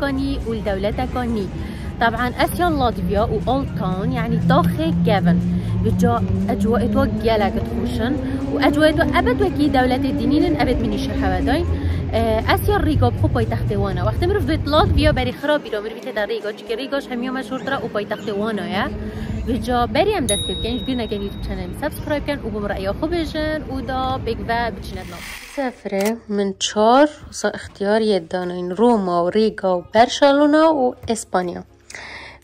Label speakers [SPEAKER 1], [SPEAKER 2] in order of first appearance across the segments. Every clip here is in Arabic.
[SPEAKER 1] كوني والدولة كوني طبعا أسيا لاتفيا واولد تاون يعني داخل جافن بجا أجواء جلك تخوشن واجواء أبد وكي دولة الدينين أبد مني شحوادين اسیا ریگا بخو پایتخت وأنا وقتی میرو فيت لاتفيا بري خرابی رو میرو تا ریگا چون ریگاش همیو مشهور ترا و پایتخت وأنا یا بجا بري هم دست بکنش بیر نکن یوتیوب چنل سبسکرایب کن و بمرأي خوبشن و دا بگ و بچنت سفره من چهار اختیار یه داناین روما و ریگا و برشلونا و اسپانیا.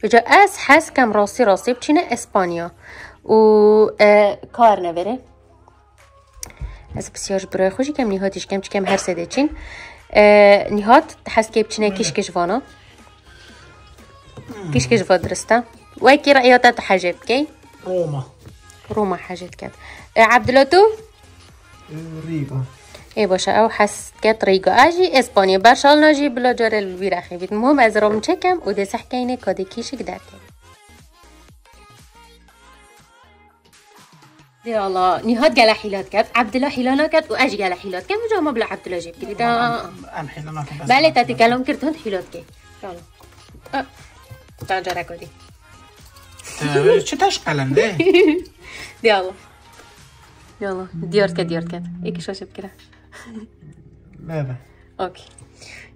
[SPEAKER 1] بجا از حس کم راستی راستی بچینه اسپانیا. و کار نبره. از بسیار برای خوشی کم نیهاتش کم کم هر سده چین. نیهات حس که بچینه کش کش وانا. کش واد درسته و کی رأیاتت حاجب کی؟
[SPEAKER 2] روما.
[SPEAKER 1] روما حاجت کرد. عبدالله تو؟
[SPEAKER 2] ای
[SPEAKER 1] ای باشه او حسكت ريغو آجی اسپانیا برشال نجی بلا جار البيرخي بيت مهم از رام چکم و دسح كينه كادي كيشك دركم يلا نهاد قال حيلات كات عبد الله کرد كات واجي گل حیلات كم جو ما بلا عبدالله جیب کرد
[SPEAKER 2] ام حیلانا کرد ام
[SPEAKER 1] تا تی کلام کرد هند حیلات کرد تا تعجرا کدی
[SPEAKER 2] چه تاش قلم ده
[SPEAKER 1] دیالا دیالا دیارت کرد دیارت کرد ايك شاشب کرد
[SPEAKER 2] بابا
[SPEAKER 1] أوكي.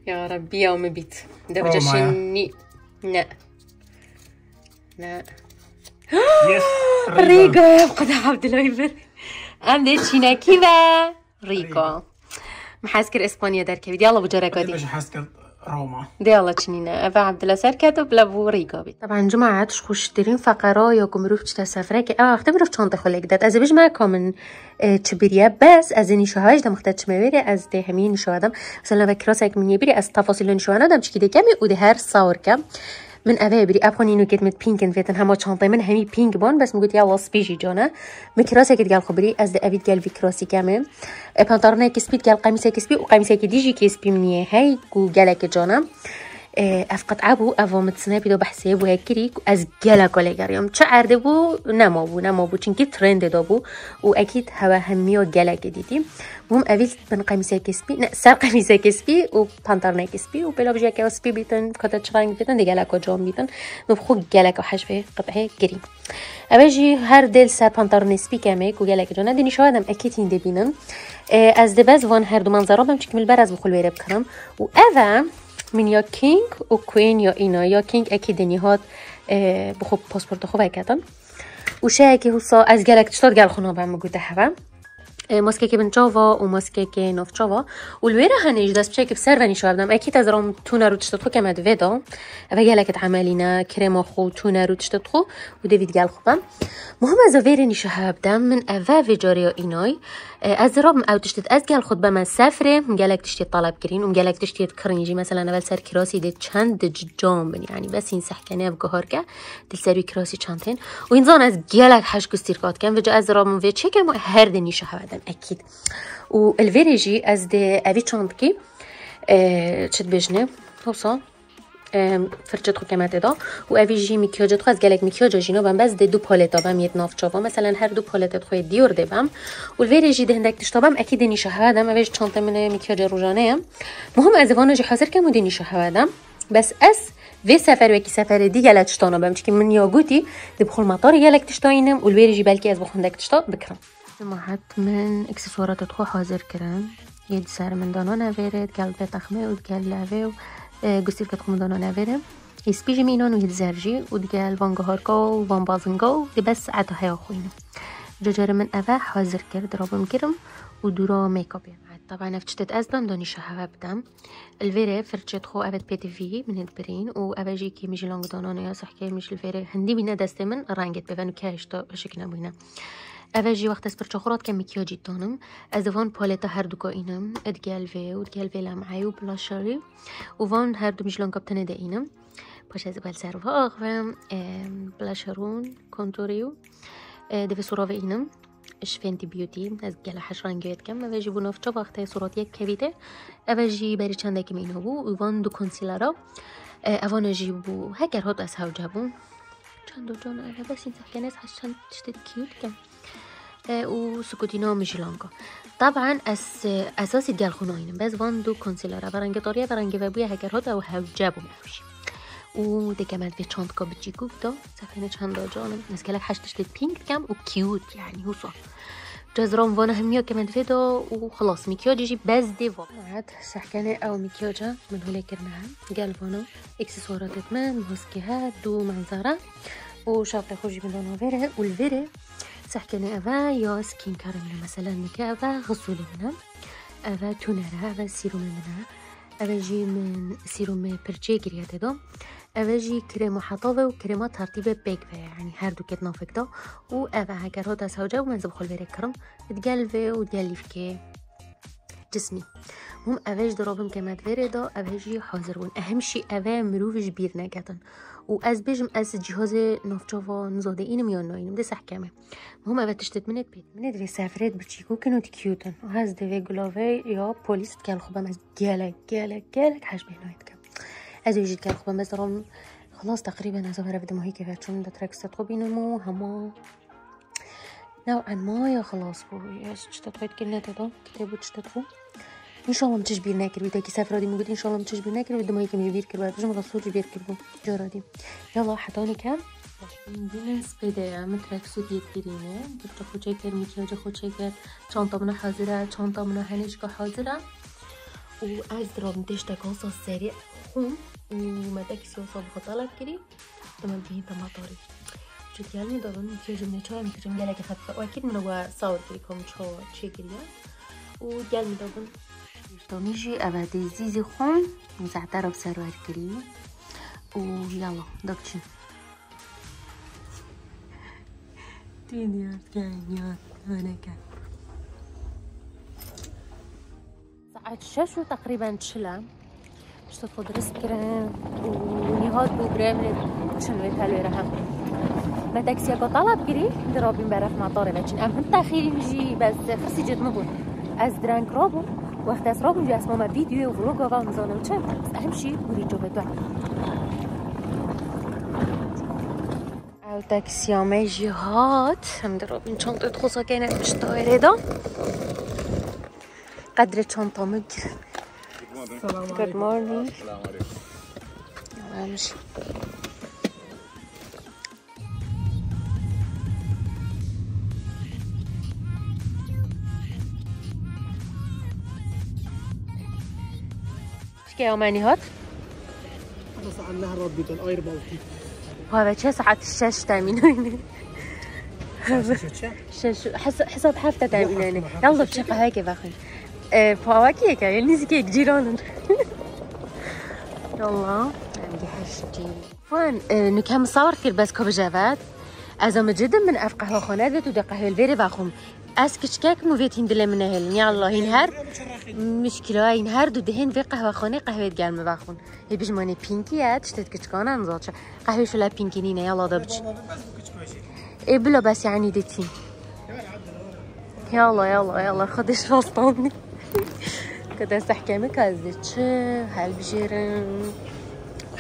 [SPEAKER 1] يا ربي يوم بيت.
[SPEAKER 2] يا.
[SPEAKER 1] بجاشني لا لا
[SPEAKER 2] يس
[SPEAKER 1] ريكو قد عبد الله يبر ام دي تشينا كيفا. ريكو محاسكر إسبانيا دار كبيد يلا بجرا كودي
[SPEAKER 2] باش حاسك روما
[SPEAKER 1] دي الله تشنينا ابا عبد الله كاتب لابو ريكو بيت طبعا جماعة خوش ترين فقرا يا كم روف تشتا سفره كي آه اختبر في شانطة خلق دات از بيج ما كومن تشبيريا بس از نشاهاش دم اختت شميري از ده همين نشاهدم مثلا بكراسك من يبري از تفاصيل نشاهدم چكي ده كمي وده هر صور كم من اوه بری اب خونینو کت مت پینکن فیتن همه چانطه من همی پینک بون بس مگوت یا واس بیجی جانا. مکراسه که گل خبری از ده اوید گل ویکراسی اپن پانتارنه کسپیت گل قمیسه کسبی و قمیسه کدیجی دیجی کسپی منیه هی کو گلک جانا. افقط عبو افو متسنه بیدو بحثه بو هکری از گلا کلیگریم چه عرده بو؟ نما بو نما بو. ترند دا بو. و اکید هوا همی و گلا دیدیم مهم اویل من قمیسه کسبی نه سر قمیسه کسبی و پانتارنه کسبی و بلا بجا که سپی بیتن کتا چرنگ بیتن دی گلا که جام بیتن نو خو گلا که حشفه قطعه گریم اوجی هر دل سر پانتارنه سپی کمه کو گلا که جانا دینی شاهدم اکید این دبینن از دبز وان هر دو منظره بم چکمل از بخول بیره بکنم و اوه من یا کینگ و کوین یا اینا یا کینگ اکی دنی هات بخو پاسپورت خو بکتن و شه اکی حسا از گلک تشتاد گل خونه بهم گوده هوا ماسکه که بن چاوا و ماسکه که نوف چاوا و الویره هنیج دست بچه که بسر ونی شوابدم اکی تزرام تونه رو تشتاد خو کمد ویدا و گلکت عملینا کرم خو تونه رو راب أو تشتت خود به من سفرة گلک تشتی طلب کرین و گلک تشتی کرنجی مثلا اول سر کراسی ده چند جام بنی يعني بس این سحکنه بگهار که دل سری کراسی چندتین و این زان از گلک حش گستیرکات کن و جا از راب من وی چکم و هر دنی شهودن اکید و الویرجی از ده اوی چند کی چت بجنة توصل. فرچت خو کمت دا و اوی جی میکیو جد خو از گلک میکیو جا جینو بم بز ده دو پالتا بم یه ناف چاوا مثلا هر دو پالتت خو دیور ده بم. و الویر جی هندک دشتا بم اکی دینی شهوادم اویش چانتا منه میکیو جا هم مهم از وانو جی حاضر کم و دینی شهوادم بس اس وی سفر وکی سفر دی گلک تشتانا بم چکی من یا گوتی ده بخول مطار گلک تشتاینم و الویر جی بلکی از بخوندک تشتا بکرم. ما حتما اکسسوارات خو حاضر کرم. یه سر من دانان اویرد گل به تخمه و گل گستیر کت خمدانا نویره اسپیج مینان و زرجی و دیگه وان گهارکا و وان بازنگا و دی بس عتا هیا خوینه جاجر من اوه حاضر کرد رابم کرم و دورا میکاپ طبعا افتشتت ازدم داني شهوة بدم الفيري فرشت خو ابد بي تي في من البرين و ابجي كي ميجي لونج دانانا يا صح كي ميجي هندي بينا دستي من رانجت بفنو كاش تا شكنا بينا اوجی وقت از پرچخورات که میکیاجی دانم از وان پالتا هر دو کا اینم وی و ادگل وی لمعی و بلاشاری و وان هر دو میشلان کپتنه ده اینم باش از بال سر و آغوام بلاشرون کنتوریو ده صورة اینم اش فنتي بيوتي از گل حش رنگیت کم اوجی بو نفچا وقت صورت یک کویده اوجی بری چنده که اینو بو وان دو کنسیلرا اوان جی بو هکر هات از هاو جابو چند دو جان اوه بس سحکنه از هش چند تشتید کیوت کم وسكوتينا وميشيلانكا طبعا أس... اساسي ديال خناين باز فاندو كونسيلر برنگ طوريا برنگ بابويا هكر هدا و جابو مفش و دي كمان في تشانت بجي جيكوك دو سفينة تشانت جانم نسكلك حشتش لد بينك كم و كيوت يعني هو صح جزران وانا هميا كمان فيدا وخلاص مكياج بس دي ديفا عاد سحكانة او مكياجا من هولا كرناها قال فانا اكسسوارات اتمان مهسكي هاد دو منظرة وشاطي خوشي من دون فيري والفيري والفيري سحكانة افا يا سكين كار مثلا مكا افا غسولي منها افا تونرها افا سيروم منها افا جي من سيروم برجي قريات دا اوه کرم حطاوه و کرم ترتیب بگ يعني هر دو كت نافك دا و اوه هكر هو دست هاوجا و منزب خل بره کرم تقلبه و تقليف كي جسمي. هم اوهش درابم که مدوره دا اوهشی حاضر بون اهم شی اوه مروفش بیر و از بیشم از جهاز نفت و نزدی این میان نیم دست حکمه. و همه وقت شدت منت بی. منت وی سفرت بچی کو کنوت کیوتن. و هز دوی گلابی یا پولیس کل خوبم از گله گله گله حش به نایت کم. از ویژه کل خوبم از درون خلاص تقریبا از هر بدم هیکه وقت شوند در ترکس تا خوبی نمو هم ما نه اما یا خلاص بودی از چت تا خوبی کنن تا دو کتاب چت تا خوب. ان شاء الله متش بير ناكر بيتا كي سافر دي ان شاء الله متش بير ناكر ودماغي كم بير كربا بجم غصوج بير كربو جورا دي يلا حطاني كام بالنسبة ده من تراك سود يتگیرینه گفت خود چکر میکیاج خود چکر چانتا منو حاضره چانتا منو هنشگا حاضره و از درام دشتک ها سریع خون ومداك سيوصل بطلب كده تمام بيه طماطاري شو يعني ده ضمن كيجو من شو من كيجو مجالك خفة وأكيد من هو صور كلكم شو شيء كده وجال طميجي أبدا زيزي خون وزعتر بسروار كري ويلا دكتشن دنيا كانيات هناك. ساعات شاشو تقريبا تشلا. اشتغل درست كرام ونهاد بو برامن شنو تالويرها ما تاكسي أكو طلب كري؟ درابين برف مطار لكن أم هنتا خيري نجي بس خصي جد مبون أز درانك رابو وقت از رابو نجي اسماما فيديو وفلوغ وغا ونزانه وچه بس اهم شي وري جوه أو تاكسي امي جهات هم درابين چانت خصا كانت مش طايره دا قدر چانتا مجر Good morning. امشي شكي يوماني هات؟
[SPEAKER 2] هذا ساعة النهر ربيت الأير بالتي
[SPEAKER 1] وهذا شو ساعة الشاش تامين شاش حسب حافته تامين يلا بشقة هيك باخي فواكه كاين نسكيك جيران. يلا. عندي حاجتي فان نكمل صور كير بس كوبجافات ازم جدا من اف قهوه خنادت ودا قهوه الفيري باخم اسكش كاك مو فيت هندله من هل يلا ينهار مشكلة ينهار دو دهن في قهوة خانة قهوة قال ما باخون هي بجماني بينكي هات شتت كتكانا نزاتش قهوة شلا بينكي نينا يلا دبج ايه بلا بس يعني ديتي يلا يلا يلا خدش فلسطاني كده استحكامي كازيتش هالبجيرن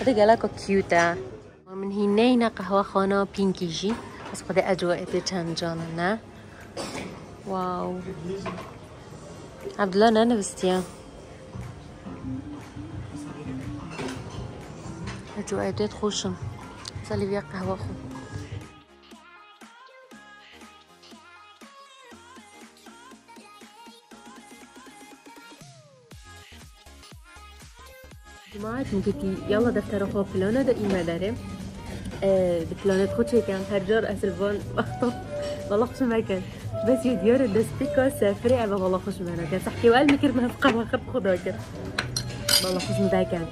[SPEAKER 1] خده قالك كيوتا من هنا قهوة خانة بينكيجي بس خده أجواء چند جاننا واو. عبد الله نه نوستیا اجواء خوشم سالی بیا قهوة خود جماعة قلتي يلا دفتر خو فلانة دا إيما داره بفلانة خود شيكان هرجار أسلفون أخطب والله خش كان؟ بس يا الدسبيكا سافري على والله خش كان. تحكي وقال مكر ما فقر خب خداك والله خش كان.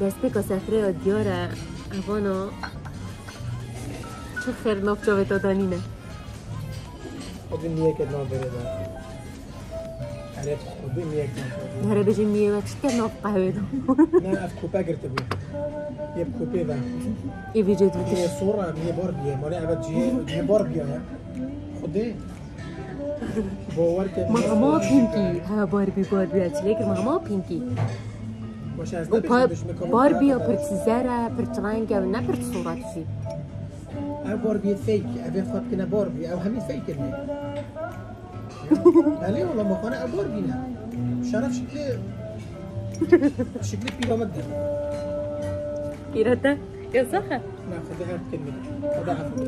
[SPEAKER 1] دسبيكا سافري يا ديار أبانا شو خير نوبتو بتو دانينا
[SPEAKER 2] أبن ديا كدنا خوبی میگم
[SPEAKER 1] داره بجی میگم چطور نوک قهوه دو
[SPEAKER 2] نه از کوپه گرفته بود یه کوپه و
[SPEAKER 1] ای ویجی دو
[SPEAKER 2] یه سورا یه بار بیه مالی عبد جیه یه بار بیه خوده باور که
[SPEAKER 1] ما ما پینکی ها بار بی بار بیا چلیک ما ما پینکی
[SPEAKER 2] باشه از
[SPEAKER 1] بار بیا پر تزاره پر ترنگه و
[SPEAKER 2] نه پر صورتی او بار بیه فیک او خواب کنه بار بیه او همین فیک نه بله والا ماکان عبار بینه شرف شکل شکل پیرامد ده
[SPEAKER 1] پیرامد؟ ده یا
[SPEAKER 2] سخه نه خدا غرب کلمه.
[SPEAKER 1] خدا عفو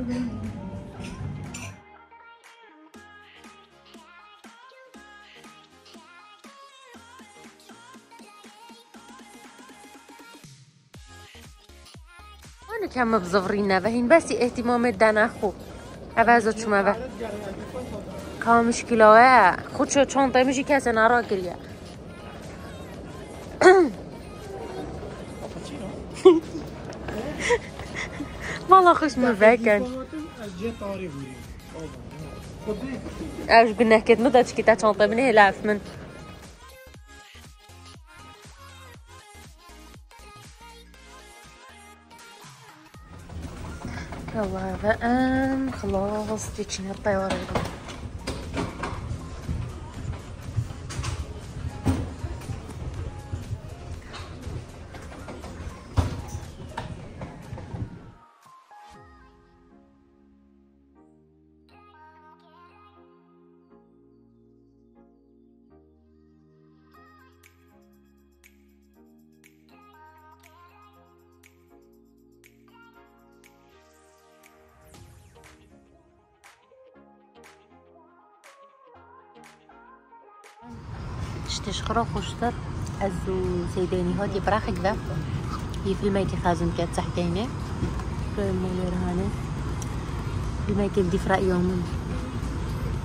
[SPEAKER 1] كم بزفرينا فهين بس اهتمام دنا خو أبازو و. شما به کام مشکلاه خود شد چانتای میشی کسی نرا گریه. والله خوش
[SPEAKER 2] طاری بودیم خدي
[SPEAKER 1] اش قلنا كده ما داتش كده چانتا من هلاف من. يلا بقى خلاص تيجينا الطيارة تشتشخرا خوشتر از سیدانی ها دی براخ یه فیلمه که خازن کرد تحتینه. روی مولر هانه فیلمه که بدی فرق یومن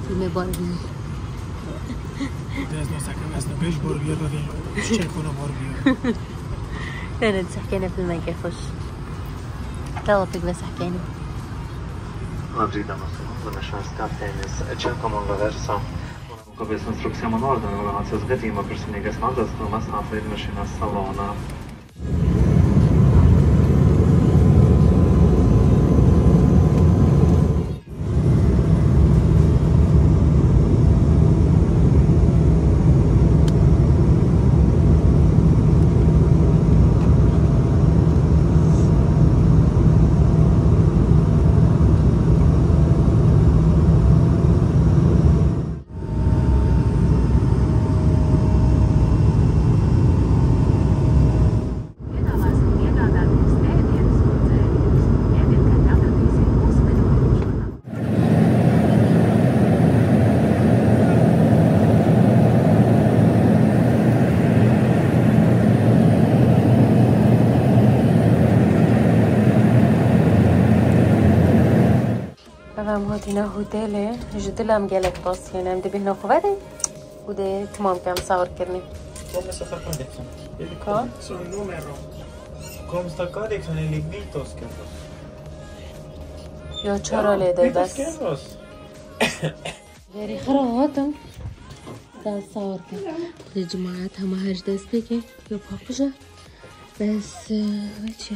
[SPEAKER 1] فیلم باربی.
[SPEAKER 2] ده از ناسکم از نبیش بار بیار ببین چه کنه بار بیار.
[SPEAKER 1] كانت تحكينا في المنكة خوش. طلبك بس حكينا
[SPEAKER 3] Madrida na Wobec instrukcja manualna rewelacja z Getty ma kryształnie gesmandat, natomiast na tej maszyna salona. هم هات
[SPEAKER 1] اینا هوتله. جو دلم گلک باس یعنی ام دی بهنا خوبره و دی تمام کم سوار کرنی
[SPEAKER 4] Come sapete adesso?
[SPEAKER 1] Il co?
[SPEAKER 2] Sono il numero.
[SPEAKER 4] Come sta کن nell'invito
[SPEAKER 1] scherzo? Io c'ho la
[SPEAKER 4] lede
[SPEAKER 1] da scherzo. دست سوار کرد خود جماعت همه هش دست بگه. یا پاکوشه بس بچه.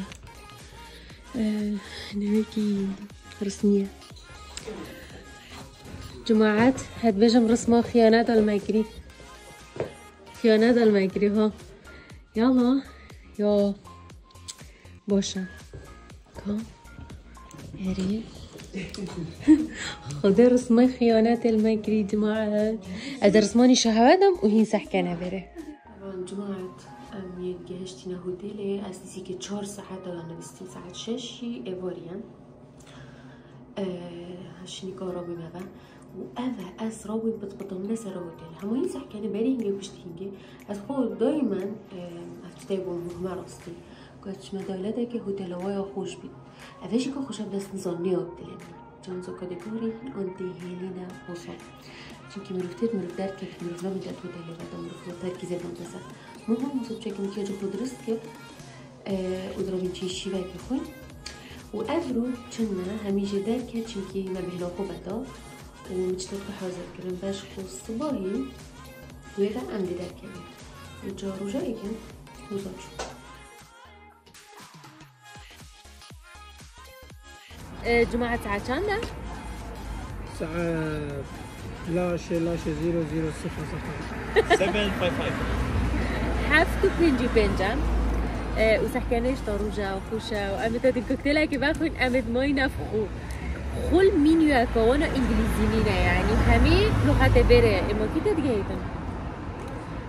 [SPEAKER 1] نوکی رسمیه. جماعات هاد بيجم رسمه خيانات الماكري خيانات الماكري ها. يلا. يا. باشا كم هري. خدا رسمه خيانات الماكري جماعة هذا رسماني شهادم وهي سحكانة بره طبعا جماعة أم يتجهشتنا هوتيلي أساسي كي چهار ساعات أنا بستين ساعات ششي إيفوريان. هاشنيكا راوي بابا وأفا أس راوي بتبطل الناس راوي ديالها هم ينسح كان بالينجي وكش تينجي أتخو دايما أفتاقو مهما رأسي كاتش مدالة داكي هو تلوايا خوش بي أفاشي كو خوش أبداس نظنيا بتلاني جانزو كاديكوري أنتي هيلينا خوصا چونکی مروفتت مروفتر که مروفتر مدت بوده لیبدا مروفتر که زیاد مدرسه مهم مصوب چکم که جو پدرست که ادرامین چی شیوه که خود و ابرو چون همیشه درکه چونکی نبیه لا خوبه دا و مجتب حاضر کردم باش خو صباهی ویغا امدی درکه و جا رو جایی کن روزا چون جمعه ساعت
[SPEAKER 2] چند ساعت لاش لاش زیرو زیرو سفر
[SPEAKER 4] سفر
[SPEAKER 1] سفر پای پای هفت و سحکانش تا روژا و خوشه و امید دادین کوکتیل که بخوین امید مای نفخو خل مینیو اکوانا انگلیزی مینه یعنی همه لغت بره اما کی تدگیتن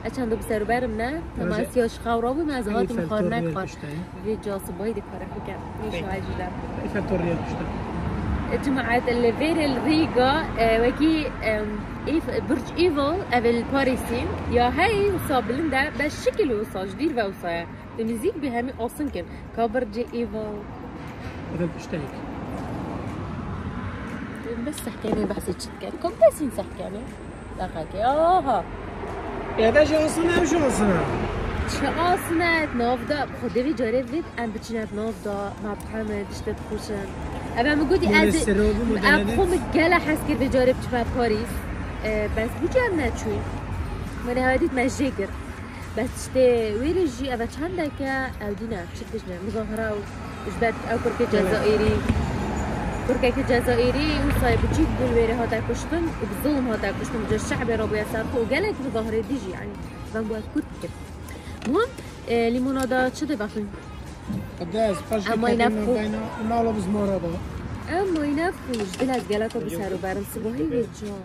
[SPEAKER 1] اچند دو بسر برم نه تماسیاش خورا بود از هات مخار نکار في جاصباي دي فكر مش عاجلة
[SPEAKER 2] كيف التوريات تشتغل
[SPEAKER 1] جماعة الليفير الريغا آه، وكي إيف برج إيفل أبل باريسي. يا هاي وصابلن ده بس شكل وصا جدير وصا De muziek bij hem als ايفل
[SPEAKER 2] keer. كبرجي هذا بتشتهيك
[SPEAKER 1] بس حكينا بحثي كان بس ينسى حكينا لقاكي اوها
[SPEAKER 2] يا باشا وصلنا وش
[SPEAKER 1] وصلنا اتناف دا خدي في جاريت فيت ام بتشنا اتناف دا ما بحمد اشتت خوشن ابا مقودي از ام خوم الجلا حسكر في جاريت باريس بس بجي ام ناتشوي من هادي تمجيكر بس تي ويرجي أبا تشندك أو دينا تشتجنا مظاهرة وجبت أو كركي جزائري تركيك الجزائري وصايب تجيب بالويري هاتا كشتن وبظلم هاتا كشتن جا الشعب ربي يسارقه وقالك مظاهرة ديجي يعني بنقول كتب المهم ليمونادات شو تبقين؟
[SPEAKER 2] قداش باش
[SPEAKER 1] اما ينفخو
[SPEAKER 2] نالو بزمارة
[SPEAKER 1] اما ينفخوش بلاد قالك بسهر وبرم صباحي ويجان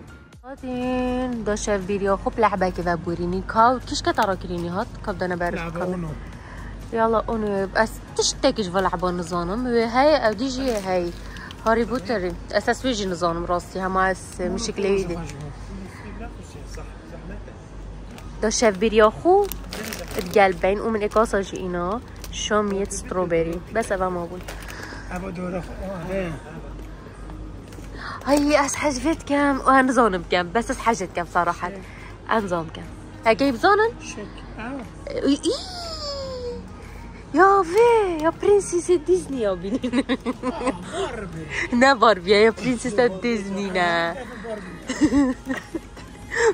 [SPEAKER 1] do video خوب لعبة كذا بوريني كاو كيش كترى كريني هات كبدا أنا بعرف
[SPEAKER 2] لعبة أونو
[SPEAKER 1] يلا أونو بس تشتكيش فلعبة نظانم هاي دي جي هاي هاري بوتر أساس ويجي نظانم راسي هما مشكلة يدي دو شاف فيديو خو. تقلبين ومن اكاسا جينا شومية ستروبري بس أبا ما بقول
[SPEAKER 2] أبا دورة
[SPEAKER 1] هاي اس حجفت كم وهنظانم كم بس اس حاجت كم صراحة. انظام كم هاي بزانن
[SPEAKER 2] شك
[SPEAKER 1] آه. يا في يا برنسيسة ديزني يا بنين
[SPEAKER 2] باربي
[SPEAKER 1] نه باربي يا برنسيسة ديزني نه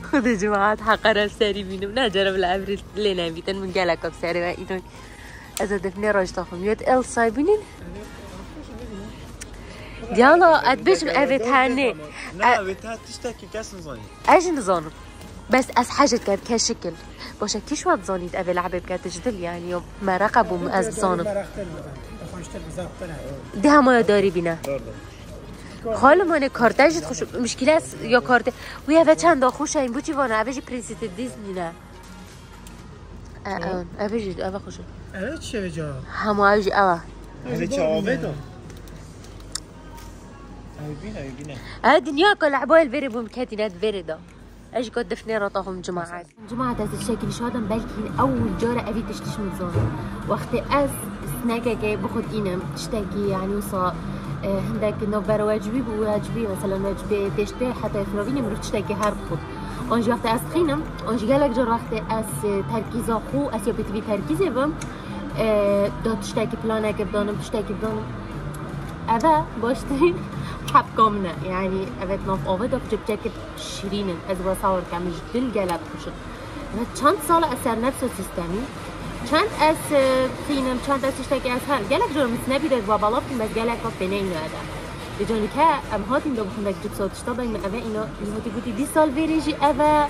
[SPEAKER 1] خذ يا جماعة حقرا بساري بينو نه جرب العبرة اللي نبيتن من قالك بساري ما إيدون. أزا دفني راج تاخم دیالا اد بیشم əvət həni. نه
[SPEAKER 4] əvət hə تشتکی کس zani.
[SPEAKER 1] اجن zanım. بس از حاجت كان كشكل باشا كيش ما تزانيت أبي لعبة كانت جدل يعني يوم ما رقبوا از زانم دي هم داري بنا من کارتاجت خوش مشکل است یا کارت وی اوه چند خوش این بوچی وانه اوه پرنسیت دیزنی نه اوه اوه خوش
[SPEAKER 2] اوه چه جا
[SPEAKER 1] همه اوه اوه اوه
[SPEAKER 4] چه آوه هاي بينا هاي بينا
[SPEAKER 1] آه دنيا كل لعبوا الفيري بومكاتينات فيري دا. إيش قد دفني رطاهم جماعات؟ جماعة از الشكل شادم بلكي أول جارة أبي تشتش مزان وقت أز سناكا كي بخد اينم تشتكي يعني وصا آه، هندك نوبر واجبي بواجبي مثلا واجبي تشتي حتى يفراويني مروف تشتكي هر بخد أونجي وقت أز خينم أونجي قالك جار وقت أز تركيزا خو أز يا بتبي تركيزي بم آه، دا تشتكي بلانك بدانم تشتكي بدانم. اوه باشترین خب حابكم يعني یعنی افتنا في اوفيدا في جاكيت شيرين از بصور كامل جدا قالب خشن چند سال اثر نفس سیستمی؟ چند از قینم چند از تشتکی از هر گلک جرم سنبی در بابالا بکن بس گلک ها بینه اینو ادا به جانی که ام هاتیم دو بخون بک جبسا تشتا بایم اوه اینو این هاتی گوتی دی سال ویریجی اوه.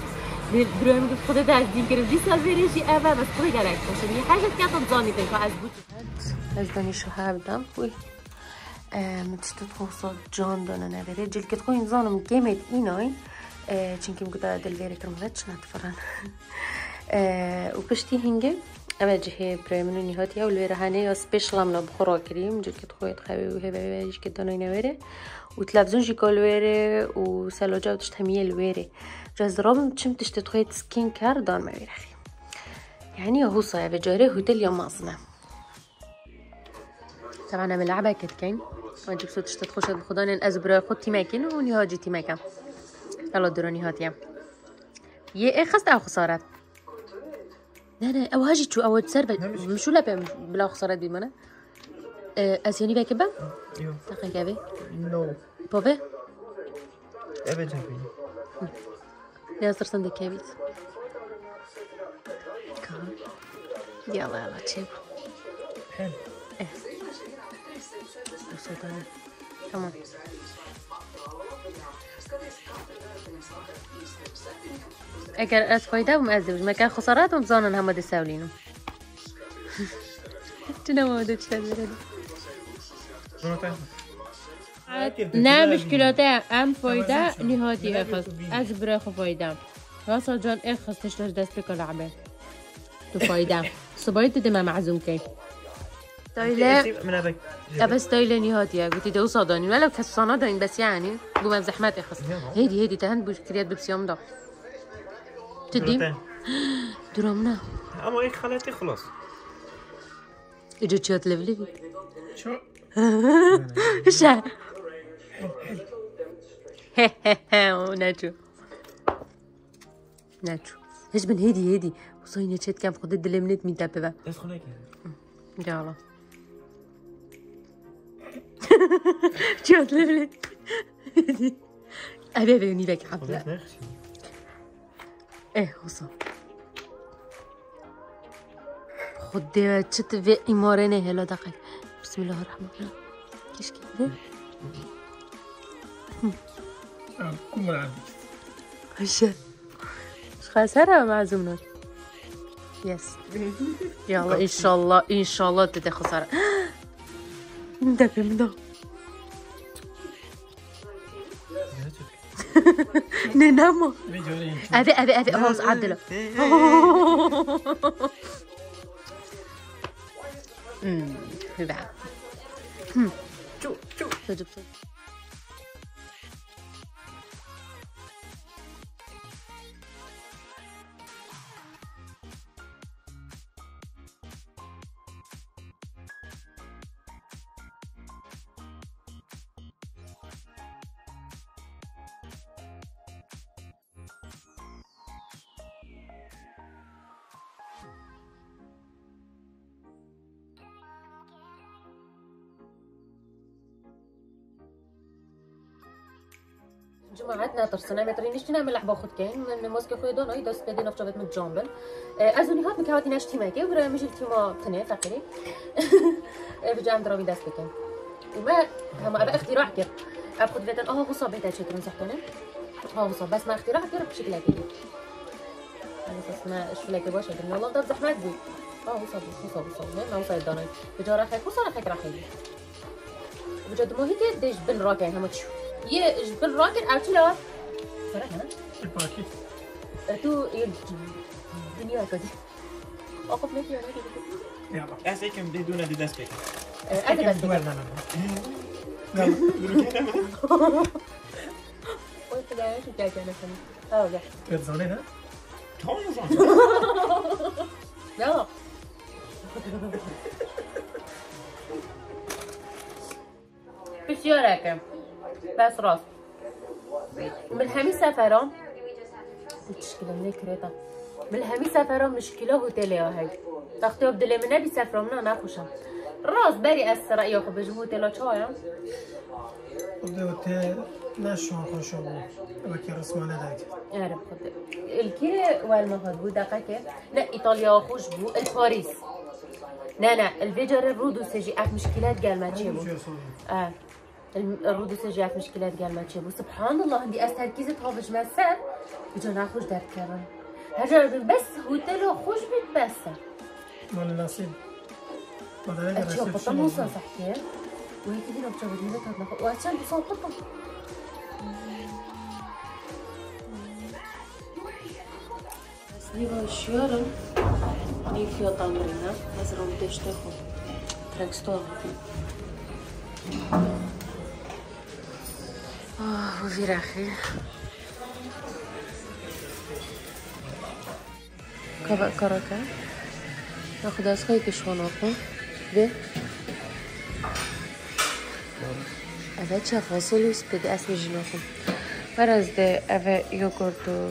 [SPEAKER 1] برویم گفت خودت از دیم کرد. دی سال ویریجی اوه. بس خود گلک باشن یه حاجت که تنزانی تنکا از بوتی. از دانی شو هر دم بوی جان دانا نبره جل كتخو ينظانم جيمت ايناي چنكي مقدا دل فيري كرمزات شنات فران وبشتي هنگه اما جهه بريمنو نهاتي أو الويرا هاني يا سبيشل امنا بخورا كريم جل كتخو يتخوي وهي بيش كدانا ينويري وتلفزيون جيكو الويري وسالوجا وتشتهمية الويري جاز رابم تشم تشتتخوي سكين كار دان ما بيرخي يعني هو صايا بجاري هوتيل يوم مصنع طبعا ملعبة كتكين وانجيب صوت شتت خوشت بخدان از برای خود تیمکین و نهاجی تیمکم يلا دروني هاتيا يه إيه خست أو خسارات لا لا أو هاجي شو أو تسرب مشو لا بلا خسارات بي منا اسيوني باكي با
[SPEAKER 4] أيوه
[SPEAKER 1] دقيقة بي
[SPEAKER 4] نو
[SPEAKER 1] بوفي
[SPEAKER 4] ابدا فيني
[SPEAKER 1] يا صر صندوق كابيت يلا يلا تشيب
[SPEAKER 4] حلو
[SPEAKER 1] تمام. اگر از فایده بم از ما كان خسارات ومزانن هم دي ساولينو. تنا ما بدك تشتغل
[SPEAKER 4] شنو تعمل؟
[SPEAKER 1] نه مشکلاته أم فایده نهاتی اخست از برای خو فایده راسا جان اخستش دست بکن لعبه تو فایده صبایت ما معزوم کی دايلة
[SPEAKER 4] من هذاك
[SPEAKER 1] بس دايلة نهاتي قلت دو صاداني ولو كسانا داين بس يعني قوم زحمات يخص هيدي هيدي تهند بوش كريات ببسيوم دا تدي؟ درامنا.
[SPEAKER 4] أما إيه خلاتي خلاص.
[SPEAKER 1] اجو تشوت لفلفي
[SPEAKER 2] شو؟
[SPEAKER 1] شا. ناتشو. ناتشو. إيش بن هيدي هيدي؟ وصيني تشيت كام؟ خدت دلمنت مين تاببا
[SPEAKER 4] ادخل هيك
[SPEAKER 1] يلا. Чёрт, блядь. Había venido aquí a hablar. Eh, Hussein. خدي تشت في إماريني هلا دقيق بسم الله الرحمن الرحيم كيش كده
[SPEAKER 2] كل ما
[SPEAKER 1] عندك هشة خلاص هرا معزومنا يس يلا إن شاء الله إن شاء الله تدخل سارة ندبر من ده ننامو أبي أبي أبي خلاص عدله امم hyvä. Hmm. شو. خاطر سنمتری نشتی نمی لحبا خود کن نماز که خوی دانایی دست بدی نفچا بهت من جامبل از اونی هات میکواتی نشت تیمه که برای میشه تیما تنه فقیری به جام درامی دست بکن و ما هم اب اختراع کرد اب خود بیتن آه غصا بیتن چه ترون سحتانه آه بس ما اختراع کرد بشکل اکیلی بس ما شکل اکی باشه کرد نالله داد زحمت بود آه غصا بود غصا غصا نه ما غصا دانایی به جا رخی خوصا رخی رخی بجد مهیت دیش بن راکه همه چو یه بن راکه Сарай, да? Черпаки. Itu ya, ik aku
[SPEAKER 2] aja.
[SPEAKER 1] Aku punya ik lagi. Ja, maar.
[SPEAKER 2] Ja,
[SPEAKER 4] hem Dit doen naar de desk. Eh,
[SPEAKER 1] ik heb
[SPEAKER 2] het wel naar Nou,
[SPEAKER 1] doe ik het Ooit gedaan, ik kijk naar
[SPEAKER 2] hem. Oh,
[SPEAKER 1] ja. Het is alleen, hè? Hou je van? Ja. تشكيلة من كريتا من همي سفرة مشكلة هوتيلي هاي تختي بدل من نبي سفرة منا ناخوشم راس بري أسرع ياخو بجم هوتيلا چايا
[SPEAKER 2] ودوت نشون خوشو وكي رسمانه دايت
[SPEAKER 1] اعرف خد الكيري والمهد بو دقيقة لا إيطاليا خوش بو الباريس لا لا الفيجر الرودو سجي اف مشكلات قال ما تشيبو آه. الرودو سجي اف مشكلات قال ما تشيبو سبحان الله عندي اس تركيزة هافش مسر بجا ناخوش در كرم. هجر بس هوتيلو خوش بيت بس
[SPEAKER 2] مال نصيب
[SPEAKER 1] موسى صح كيف وهيك دي لو بصوت. Oh, virachi. كذا كركة ناخد أسخي كشواناكم ده أبا چه فاصلوس بده اسم جناكم برز ده أبا يوغورت و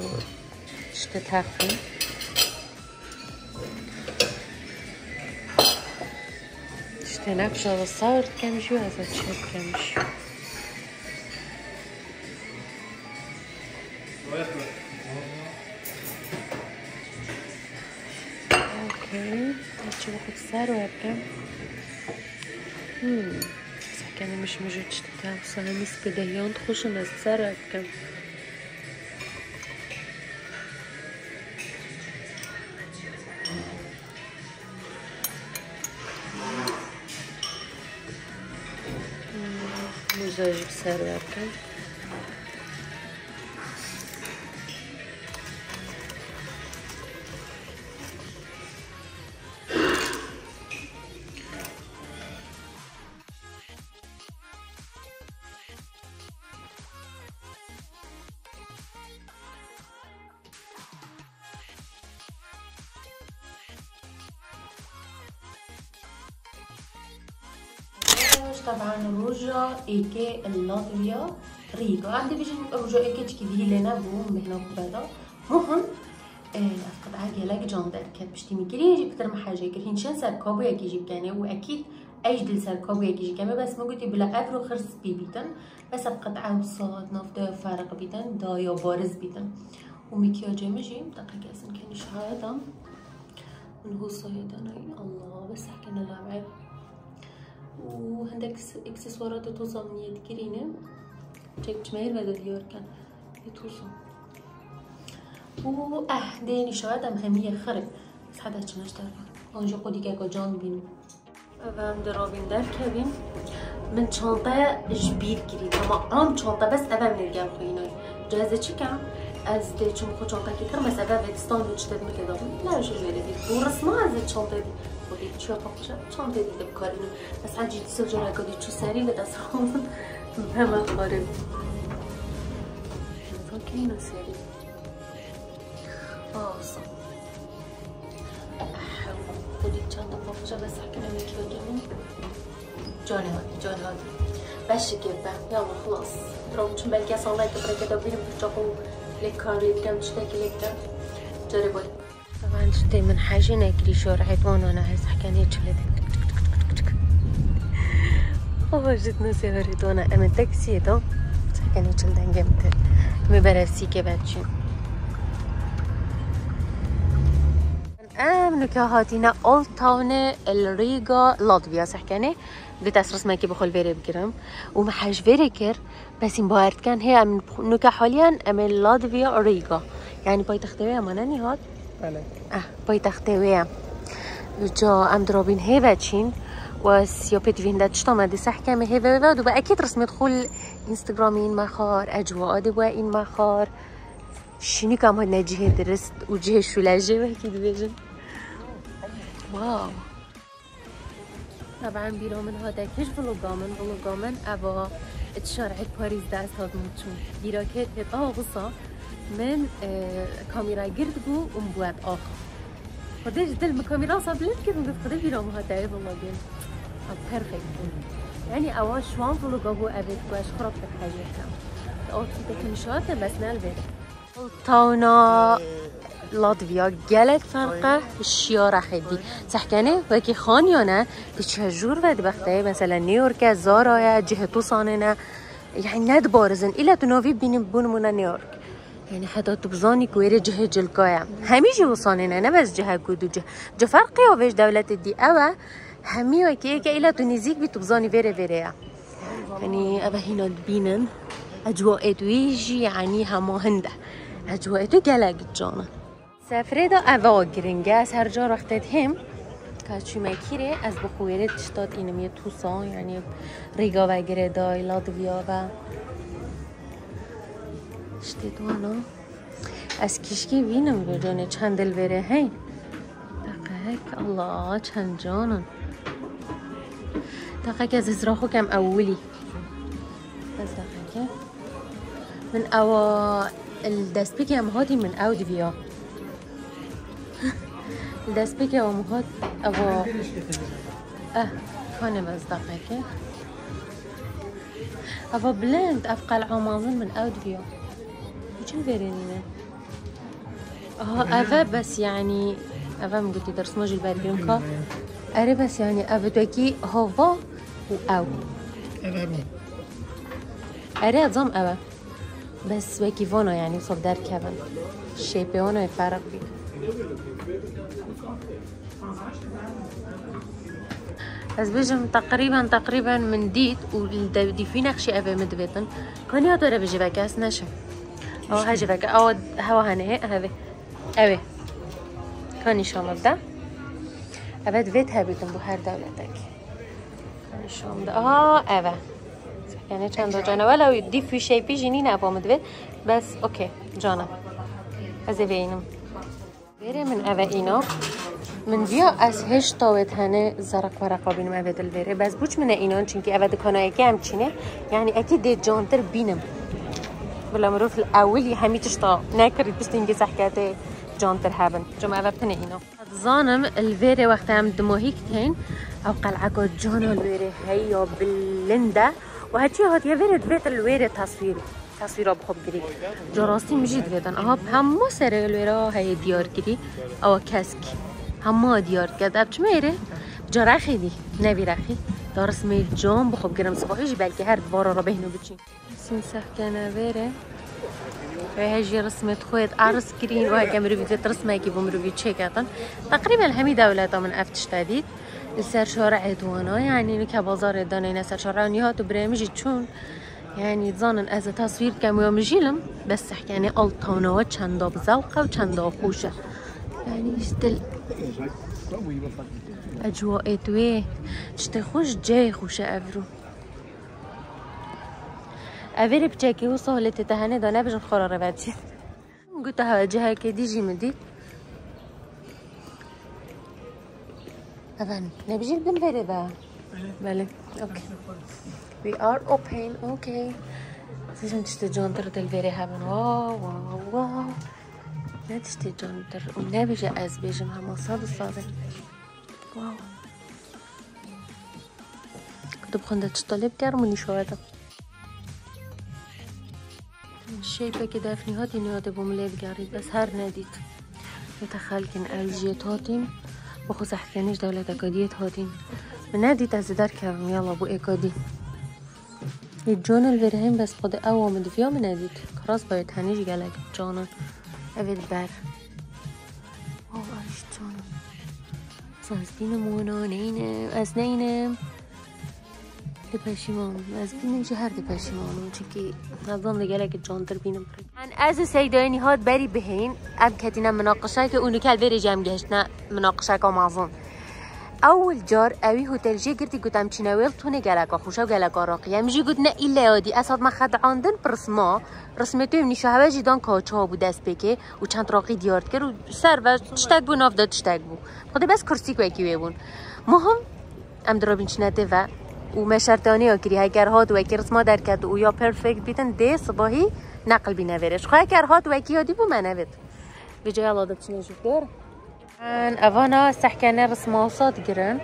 [SPEAKER 1] işte takvim. İşte ne kadar sağır اوكي هاتشي واحد صار وهكا هم بصح كان مش موجود شتا وصار ميس بدهيان تخش الناس صار هكا سروتكم طبعا روجا ايكي اللاتفيا ريغا عندي بيجي روجا ايكي تشكي لنا بو مهنا بدا مهم عاقي لاك جان دركت بشتي ميكري يجي كتر ما حاجة كرهين شان سر كابو يجي يجيب كانه واكيد إيش دل سر كابو يجي يجي كامل بس ما قلت بلا افرو خرس بيبيتن بس ابقد عوصات نافده فارق بيتن دا يا بارز بيتن ومكياجي مجي دقيقة اسن كان شهادة من هو صيدنا الله بس حكينا لعبة وعندك اكسسوارات توصا من يد كرينه جبت معايا لهذا ديار كان توصا واه ديني شواد مهميه خرب بس حدا تشناش دار اونجا قودي كاكا جان بين و درابين در كبين من شنطه جبير كرين اما ام شنطه بس ابا من الجام خوينه چی کم؟ از دي چون خو شنطه كي تر مسافه بيتستان وتشتد مكدا لا شو بورس ورسمه از الشنطه دي چیا پاکشم چانتا دیده بکارینو بس حجی دیسل جرا کدی چو سری و دست خون همه قارن فاکرین سری آسان خودی چند تا پاپوشا بس حكينا من كيلو جميل جاني هادي جاني هادي باش كيبا يلا خلاص ترى چون بلكي صلاة كبرى كده بينم بتشاقو لكار لكام تشتاكي لكام جربوا طبعا شتي من حاجة ناكلي شو رعيت وأنا أنا هاي حكاني تشلت أوه جد نسي وريت وأنا أنا تاكسي دو حكاني تشلدان جمت مبرسي كباتشين امنو هاتینا اول تاون الريغا لاتفيا سحكاني بديت أسرس ماكي بخل فيري بكرم. وما حاج فيري كر بس بايرت كان هي من نوكا حاليا أم لاتفيا ريغا يعني باي تختويا ماناني هات.
[SPEAKER 2] بله.
[SPEAKER 1] Ah, poytaxteguéa. جا ام درابين هيفا تشين وسيوبت چطا مده سح کمه صح و هيفا با دوبا اكيد خول اینستگرام این مخار اجواء این مخار. شینی کم ها نجیه درست وجه و اکی دو بیجن واو. طبعا بيرو من هادا كش بلوغامن بلوغامن اتشار عید پاریز دست هاد چون بيرو كيت هاد من گرد بو ام بود آخا خودش دل ما کامیرا صابلت؟ كده من خدا بیرا ما هادا بلوگين بيرفكت يعني أوا شوان بلوگا بو ابد باش خراب تحياتنا اوتفيت كنشاته بس نالبيت تاونا لاتفيا جالك فرقة الشيارة حدي سحكانه وكي خانيانا بتشجور ود بخته مثلا نيويورك زارايا جهة توصاننا يعني ند بارزن إلا تنوفي بين بون منا نيويورك. يعني حتى تبزاني كويري جهة جلكايا هميجي وصاننا أنا بس جهة كودو جهة جو فرقي وفيش دولة دي. أوا همي وكي إيكا إلا تنزيك بتبزاني فيري فيري. يعني أبا هنا بينن أجواء ويجي يعني هما هنده أجواء جلاك جانا سفريدا أوا گرنگه هر جا رختت هم. کاچی مکیره أز بخویره تشتاد اینم یه توسان. یعنی ریگا و گره دای لادویا و وأنا از کشکی بینم جانه چند دل بره هین دقیق الله چند جانن دقیق از ازراخو کم اولی. از دقیقه. من اوا الدست هم هاتي من اودي بيا الدست هم هات اوا آه خانم از دقيقة اوا بلند افقى العمازن من اودي بيا فيرينينا آه أفا بس يعني أفا من قلتي درس موجي الباربيون كا. أري بس يعني أفا دوكي هوفا و أو. أري أتزام أفا. بس ويكي فونا يعني وصل دار كيفن شيبي هنا يفرق بي. بس بيجم تقريبا تقريبا من ديت ودي في نقشي أبي مدبيتن. كان يا ترى بيجي بكاس نشا أو هوا هني هذي. أبي كان إن شاء الله ده أبد فيت هابيتن بهر دولتك. شاء الله. آه أبا سحکنه چند تا جانه ولی دی فی شیپی جینی نبام دوید بس اوکی جانه از اینم بره من اوه اینا من بیا از هش تاوت هنه زرق ورقا بینم اوه دل بره بس بوچ من اینان چونکه اوه دکانه که همچینه یعنی اکی دی جانتر بینم بلا مروف الاولی همی تشتا سحکته جانتر هبن جمعه اوه بتنه اینا ظانم الفيري وقت هم دموهي كتين أو قلعة جانا الويري هيا باللندا وهاتي هات فيري دفيت الويري تصوير تصویر بخوب گیری جراستی میشید ویدن آها همه سر الویرا هی دیار گیری أو کسک همه دیار کرد اب چه میره جا رخی نبی رخی دارس می جام بخوب گیرم صباحیش بلکه هر بارا را بهنو بچین ویره و هجی رسمت خود عرس گرین و هکم رو بیدت رسمه که بوم رو بید چه کردن تقریبا همی دولت من افتش دادید لسر شارع دوانا يعني نكا بازار دانا سر شارع نيهات برامجي چون يعني ظانن از تصوير كم يوم جيلم بس يعني الطانه چندا بزوقه و چندا خوشه يعني اشتل اجواء توي اشتل خوش جاي خوشه افرو أفيري بچاكي و صهلت تهاني دانا بجن خورا رواتي قلت هوا جهة كي جي مدي أبان نبجي بنبري بقى بله أوكي. We are open okay سيجن تشتي جونتر دل بيري هابن. واو واو واو. لا تشتي جونتر ونبجي أز بيجم هما صاد صاد. واو. كنت بخونده تشتالي بكرموني شوية شیپه که در نهاد این یاد بوم لیل گرید بس هر ندید. ایتا خلکن الژیت هاتیم بخوز احکانیش دولت اکادیت هاتیم و ندید از در کرم یالا بو اکادی. ایت جان الورهیم بس خود اوام دفیام ندید. کراس باید هنیش گلگ جان اوید بر. او اش جان سازدین مونا نینم از نینم که پشیمانم از این هر که پشیمانم چونکی نظام دیگه که جانتر بینم. من از سیدانی هات بری بهین ام کتینا مناقشه که اونو کل بری گشت گشتنا مناقشه که معظم اول جار اوی هتل جی گردی گوتم چینویل تونه گلگا خوشا و گلگا راقیه میجی گود نه ایلا یادی اصاد ما خدعاندن پرسما رسمه تویم نیشو هوا جیدان کاچا بود دست بکه. و چند راقی دیارد کرد. و سر و تشتک بو ناف داد تشتک بو. خود بس کرسی که اکی بون. مهم ام درابین چنده و و مشرتانی ها اگر هات و اگر ما در کرد و یا پرفکت بیتن ده صباحی نقل بی نویرش خواه اگر هات و اکی یادی بو منوید به جای الله دبچ نجوب دار أن اوانا سحكنا رسموسات جرن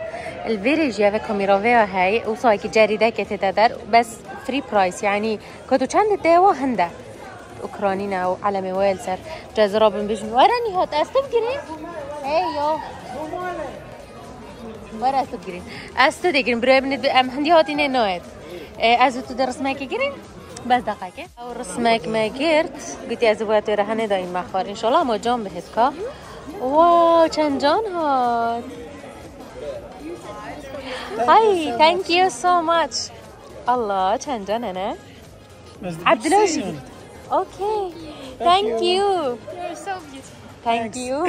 [SPEAKER 1] الفيريج يا كاميرا فيها هاي وصاي كي جريده كتدر بس فري برايس يعني كنتو چند دوا هنده أوكرانينا وعلم ويلسر جزراب بيجن. وراني هات استم جرين هي يو بار از تو گیرین از تو دیگرین برای من ام هندی هاتی نه نوید از تو در رسمه کی گیرین بس دقیقه او رسمه ما گرت گوتی از باید تو رهنه دایم مخار انشالله ما جان بهت که واو چند جان هات هاي ثانك يو سو ماتش الله چند جانه نه عبدالله اوكي ثانك يو ثانك يو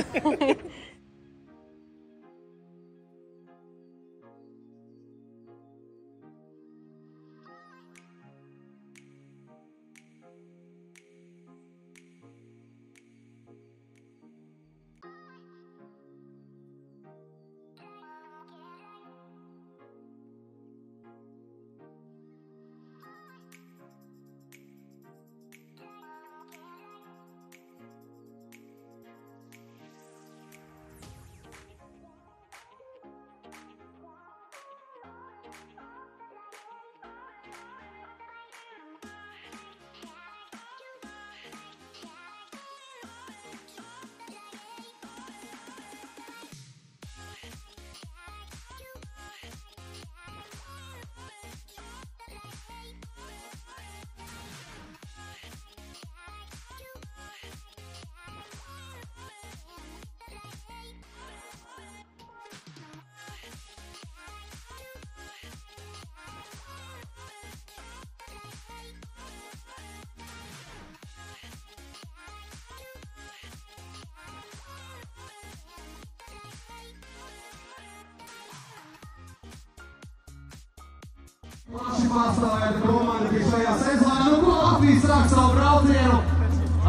[SPEAKER 5] Plaši pārstāvēt komandi šajā sezonā, nu ko Latvijas sāk savu braucienu.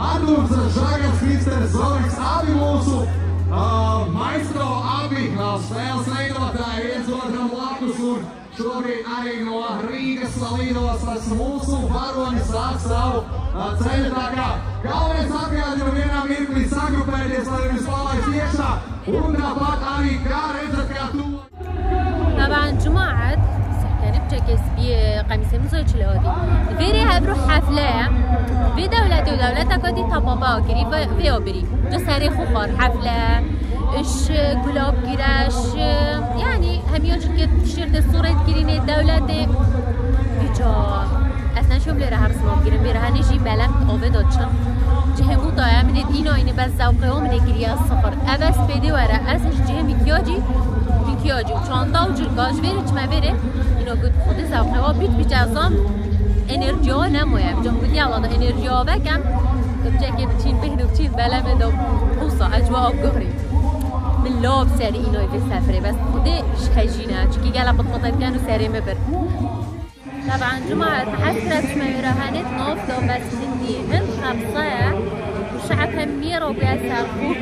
[SPEAKER 5] Arturs Žagars, Kristers Zoviks, abi mūsu uh, maistro, abi uh, spēles veidotāji viens otram blakus un šobrīd arī no Rīgas salīdos tas mūsu varoņi sāk savu uh, ceļu. Tā kā galvenais atgādinu vienā mirklī sagrupēties, lai viņus palaist iekšā un tāpat arī kā redzat, kā tu.
[SPEAKER 1] كيسبي قميص مزوجل هادي ویری هبرو حفلة في دولة ودولة كادي طبابا كري في أوبري جو ساري خوخار حفلة اش گلاب گیرش یعنی همیان که شرد صورت گیرین دولت. بیجا اصلا شم لیره هر سمام گیرم بیره هنیشی بلند آوه داد چن چه همو دایا منید این آینه بس زوقه ها منید گیری از صفر اوز پیده وره. از جه هم بیکیاجی بیکیاجی چاندا و جلگاج. بره چمه بره اینا گوت خودی زوقه و بیت بیچ انرژی ها نمویم جام گوت یالا دا انرژی ها بکم دبچه که بچین بهن و بچین بلمه دا بوسا اجواء گهری. من لاب سری اینای به سفره. بس خودی شهجینه چکی گلا بطبطت کن و سری مبر طبعا جماعة حسرة ناف دا بس من هند خمسة شعب هم ميرو بیا سرخو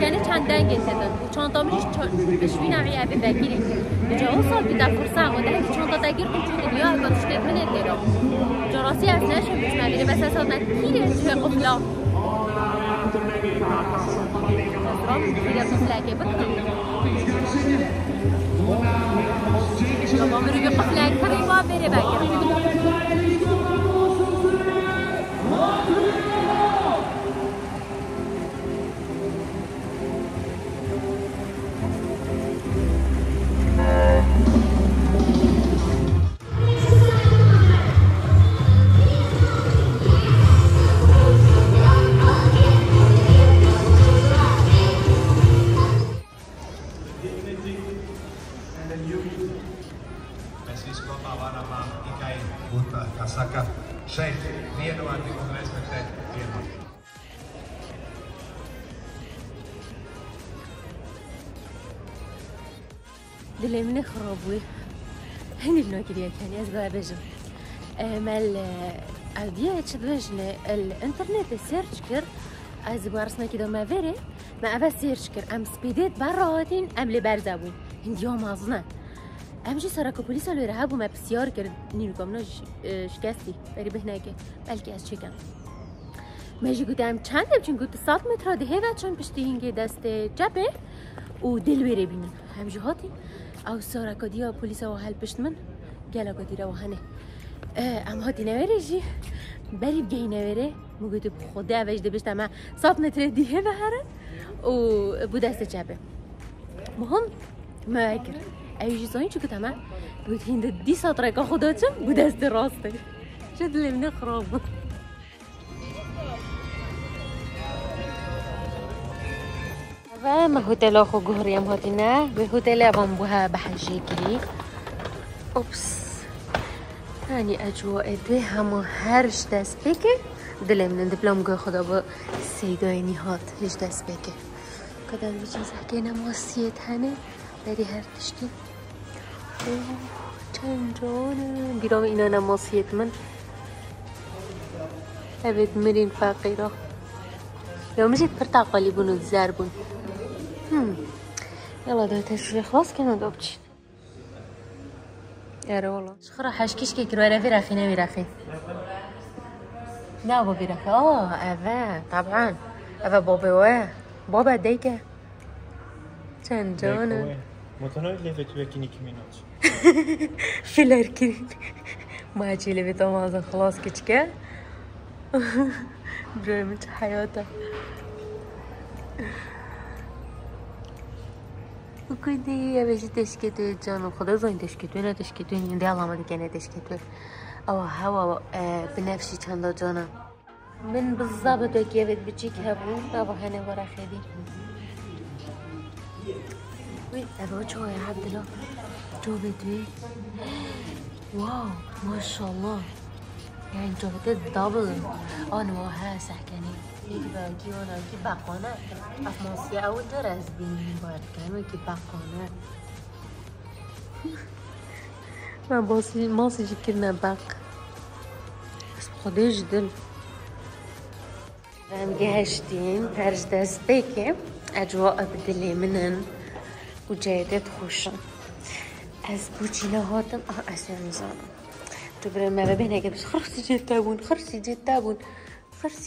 [SPEAKER 1] كانت یعنی چند دنگ تدن چند دامش بشوين عيابي بگیري بباكيري بجا وصل بدا فرصة وده شانتا تاجر كنت اليوم ما تشتت من الليلة جراسي أسناش مش مابيني بس أصلا كيري شوي قفلة بس رام كيري قفلة كي بكتب بابا میره به قفل اکبر با من خرابوي هني لنا كريا كان يزبا بجم مال عادية تشبجنا یعنی الانترنت سيرش كر از بارسنا كده ما فيري ما ابا سيرش كر ام سبيديت براتين أم لبرزابوين هندي هم أظنان امشي سرك پلیس رو رهب و ما بسیار کرد نیرو کامنا شکستی. بری بهنه که بلکه از چکم مجی گودم چندم؟ چون گود سات متر ده هیوت چون پشتی هنگه دست جبه و دل ویره بینیم. او سارکادیا پلیس و هل پشتمن گلا و هنی اما هاتی نوره جی. بری بگی نوره. مگه تو خوده اوش ده بشت اما صاف نتره دیه بهره و بود دست چپه. مهم مایکر ایجی زاین چو ما بود هنده دی سات رکا خدا چم؟ بود دست راسته. شد لیمنه خراب بود ما هتل خو گهریم هاتی نه به هتل ابام بوها بحجی کری اوپس يعني اجواء ده همو هرش دست بکه دلم من دبلوم گو خدا با سیدای هات هش دست بکه کدر بی چیز حکه نماسیت هنه بری هر أوه چند جانه بیرام اینا نماسیت من. أبد مرین فقیرا لو مشيت برتقالي بونو الزربون هم. دو ده خلاص كنا دوبتشين آره والله شخرا حشکیش که کرایه رفی رفی نه بابی رفی آه اوه طبعا اوه بابی بابا دیگه چند جانه
[SPEAKER 4] متنوع لیفت بکنی کمینات فیلر کنی لیفت خلاص
[SPEAKER 1] کچکه برای من こでやべしテシケトゥちゃんの خدا زاین تشکه تو نه تشکه تو این دیال آمده کنه تشکه تو او هوا بنفشی چند جانا من بالضبط وكيف بتجيك هبون طبعا هنا ورا خدي وين ابو شو يا عبد الله جو بدوي واو ما شاء الله يعني جو دبل انا وها سحكني وأنا يجي باقونا افماسيا أو درس بين کنم يجي باقونا ما باصي ماصي كنا باق بس خديش دل هم جهشتين هرج دستيكي أجواء بدلي منن. وجايدت خوشن از بوچیله هاتم آه أصلا میزانم تو برای ما ببینه که بس خرسی جدا بون خرسی جدا بون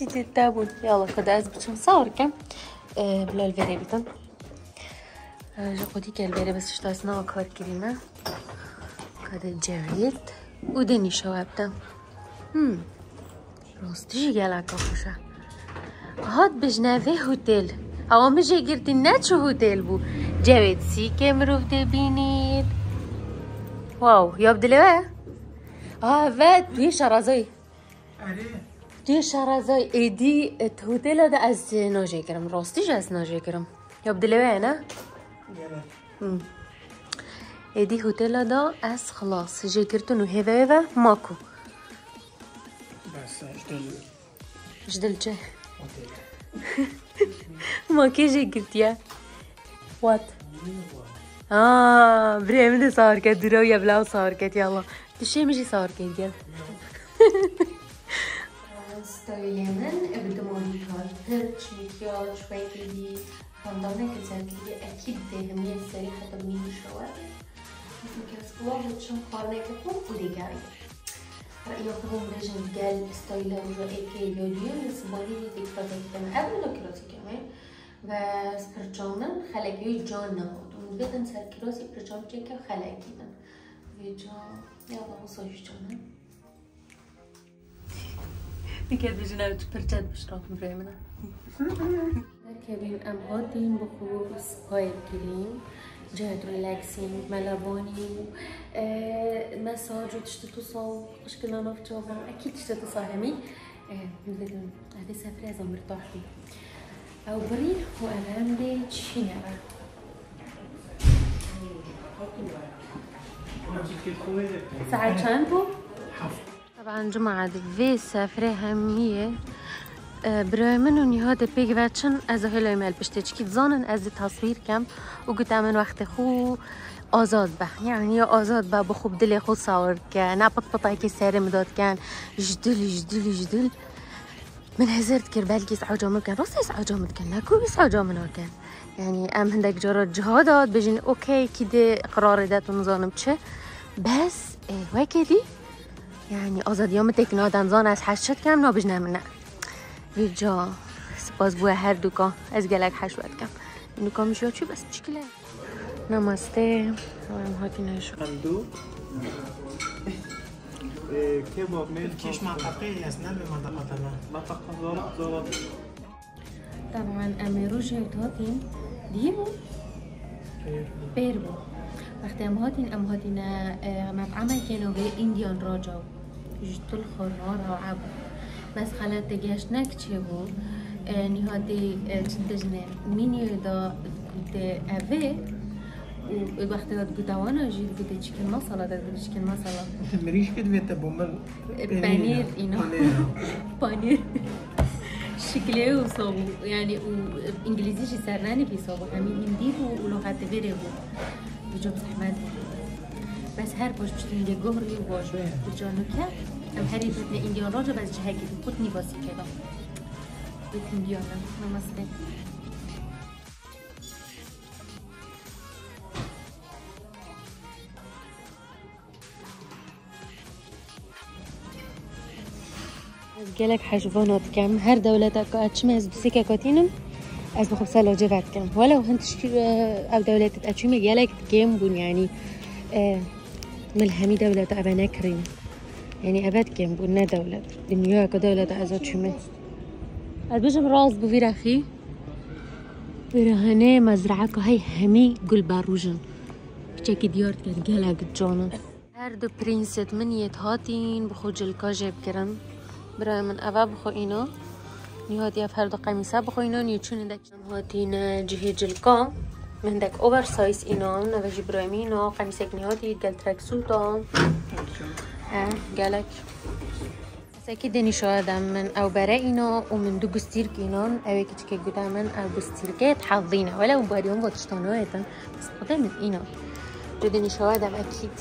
[SPEAKER 1] جدا بون يلا خد أز بچم صور كم؟ آه بلا الفيري بيتن آه خودی که الفيري بس اشتاسنا كار كريمة. هذا جريت ودني شوابتا هم. راستي گلک خوشه هات بجنبه هتل. هوا مجي نه چه هتل بو. سی که مروف بینید واو يا ليه آه فات توی شرازای توی از ناجی کرم راستیش از ناجی کرم يا ليه نه ایدی هتل ده از خلاص. جي كرتن وهذا هذا ماكو
[SPEAKER 2] بس اشتغل
[SPEAKER 1] جدل جه ما كيجي قلت يا وات آه بريم ده صار كده درويا بلاو صار كده يلا ابدا مونيتور هرتش مكياج بيبي فندانة كتاكي أكيد همية سري حتى بمين الشوارع مكياج واحد شم خارنة كتو وديجاري رأيكم بجن قال ستايلر وجو ايكي اليوم نسباني ديك فتاة كتن قبل كراسي كمان بس برجامن خلقي جان نهاد و بدن سر كراسي برجام چكا خلقيدن ويجا يلا وصايش جانن بجنه تو پرچت بشتاق بريمنا مركبين ام هاتين بخور سباير كريم جهد ريلاكسينج ملاباني مساج وتشتتو صو مشكلة نوف جوابا أكيد تشتتو بدنا هذه سفرة زي مرتاح فيه أو بري وأنا عندي شينيرا ساعة چند بود؟ طبعا جمعة دفيسة فراها مية برامن اون هاد پیگ وچن از هلای مل پشته. چکی زانن از تصویر کم و گتامن وقت خو آزاد به یعنی آزاد به بخوب دل خو ساور که نه پت پتای که سر مداد کن. جدل جدل جدل. من هزرت کر بلکی سعو جامد کن. راست سعو جامد کن. نکو بی سعو جامد کن یعنی ام هندک جارا جها داد. بجین اوکی که ده قرار داد و نزانم چه؟ بس وکی دی؟ یعنی آزادیام تکنادنزان از هشت کم نابش نمینه جا سپاس بوه هر دوکا از گلک حشوت کم این دوکا میشه چی بس چکله نمسته هم حاکی نشو
[SPEAKER 4] دو كباب ميل
[SPEAKER 2] كيش منطقه أسنان بمنطقتنا
[SPEAKER 4] منطقة زورة زورة
[SPEAKER 1] طبعا أميروش هيت هاتين بیر بيربو وقتی ام هاتین ام هاتین مطعمه که نوه ایندیان راجاو جت الخرار و عبو بس خلات گشت نک چه بو نهادی چندجنه مینیو دا گوت اوه. و وقتی داد گوتوانا جید گوت چیکن مسالا داد گوت چیکن مسالا
[SPEAKER 2] مريش كده بيتا بومل
[SPEAKER 1] پنیر. اینا. پنیر. شکله و صابو یعنی و انگلیزیشی سرنانی بی صابو همین هندی بو و لغت بره بو بجوب زحمت بس هر باش بشتین یه گهری و باش بجانو که ام هری بدن ایندیان راجا بس جهه که خود نیواسی که بیت ایندیان نمسته. قالك حشوفونات كم هر دولة أتشمز بسيكا كاتينم از بخوب سالا جفت كم ولو هنتش أو دولة أتشمي قالك كم بون يعني آه، ملهمي دولة أبا نكرين يعني أبد كم بون نا دولة نيويورك دولة أزا تشمي از بجم راز بو أخي برهنه مزرعة هاي همي قل باروجن. بچکی دیارت کرد گلک جانم هر دو پرینست من یت هاتین بخو جلکا جب کرن برای من اوه بخو اینا نی هاتی اف هر دو قمیسه بخو اینا نی چون دک هاتین جهی جلکا من دک اوور سایز اینا نوجی برای من اینا قمیسه کنی هاتی گل ترک سوتا. آه گلک ساكي دني شهادة من أو برائنا ومن دو قستير كينان أو كتك قدا من أو قستيركات حظينا ولو باريهم بطشتانوات بس قدام من دو دني شهادة أكيد.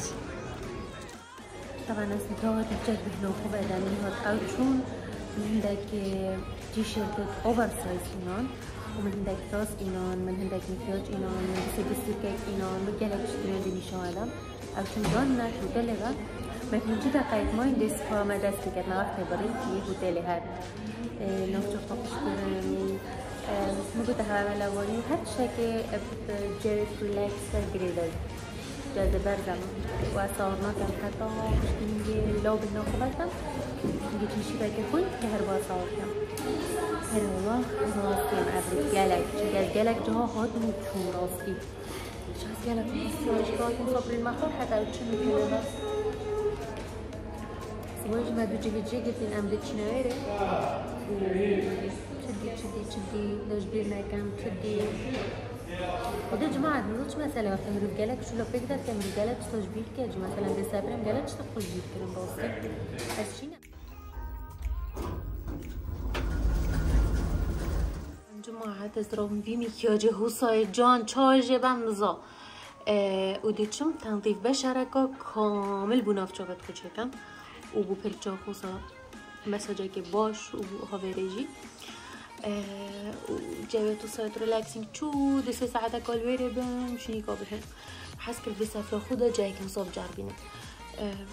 [SPEAKER 1] طبعا اسمتها تفجر بهنوخو بدني هات أو چون من هندك تي شيرت اوفر سايز اينان ومن هندك راس اينان من هندك مكياج اينان من سيجستي كيك اينان من جالك شتري دي نشالا أو چون جان نات وتلغا من هنجي دقايق ما يندس فما دست كت نوقت برين كي هوتيلي هاد نوفتو فوقش برمي موجودة هوا ملوني هاد شكل بجيري فلاكس جريدر جاده برزم و صورنا كان حتى نجي لو بدنا خبرتم نجي تمشي بك كل كهرباء صورتم هروا راستي ابري جالك جال جالك جها هاد مو راستي شخص جالك راستي اشكالكم صبر المخور حتى وتشم كلمة Hoje vai do Jiggy am dictionary. تشدي تشدي تشدي لو جبيرنا كان تشدي وده جماعة مش مثلا وقت مهرب قالك شو لو بيقدر تعمل قالك شو جبير كاج مثلا بسابرم قالك شو تقول جبير كلام بوسك بس شينا جماعة تزرون في مكياجي هوساي جان چاجي بمزا تنظیف تنظيف کامل كامل بنافجابت كجيكم او بو پرچا خوصا مساجا که باش او بو هاوه رجی جاوه تو سایت ریلاکسینگ چو دیسه ساعتا کالویره بم شنی که بره حس کرد دیسه فلا خودا جایی که مصاب جار بینه.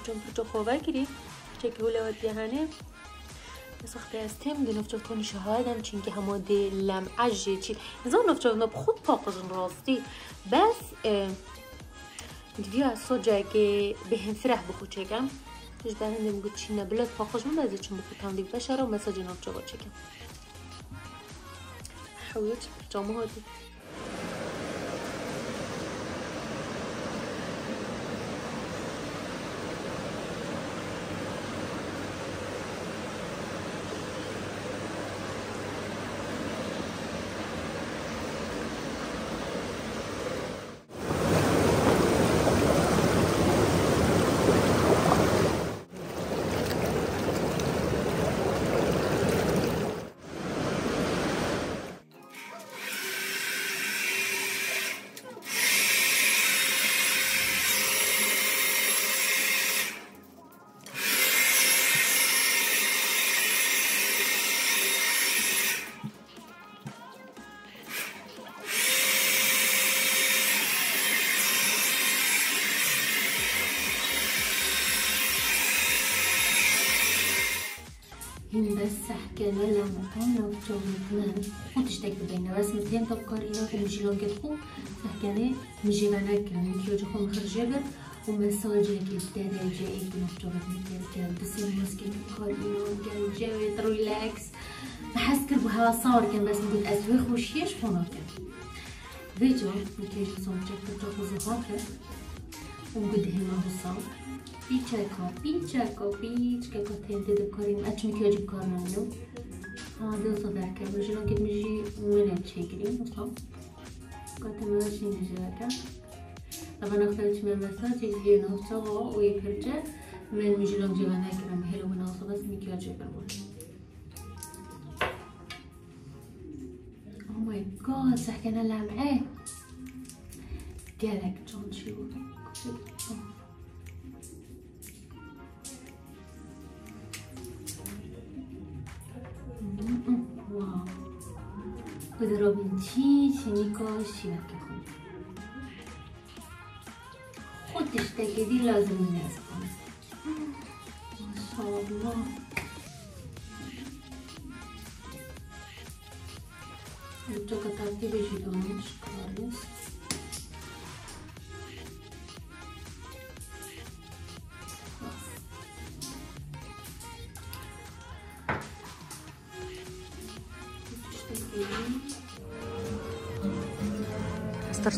[SPEAKER 1] چون پرچا خوابه کری چه که اولا دیهانه سخته از تیم دی نفچه تو نشهادم چون که همه دی لم عجی چی. زن نفچه نب خود پاکزن راستی. بس دیوی از سو جایی که به هم فره بخو چکم. تش در هنده مگو چی نبلد پاقش من بازی چون بخو تاندی بشاره و مساجی نفچو با حكينا لما كنا وجونا وتشتاق بينا بس مزيان تبقر إنا في مجيلون كتخو حكينا نجي لنا كان كيو جخو مخرجبر ومساجة كيستاري جاي كنا وجونا مكير كان بس المسكي تبقر إنا كان جاوي ريلاكس بحس كربو هوا صار كان بس نقول أزوي خوشيش فونا كان فيديو مكير جخو مجيك تبقر ونقول هنا بصوت Pichako, pichako, pichako tente de korim. Açım ki acık karnım. Hadi o kadar ki. Bu jilon gitmişi müne çekeyim. Nasıl? Katımı şimdi zaten. طبعا اخترت من المساج يجي نوصله ويفرجه من مجلون جوانا كرام حلو ونوصل بس مكياج بربون أو ماي جاد سحكنا لمعه قالك جون شو 와부드러운지심이까시원하게 호트 시댁에 딜러서 문에서 마셔
[SPEAKER 6] 봐
[SPEAKER 1] 이쪽에 다 비비지도 않을 거예요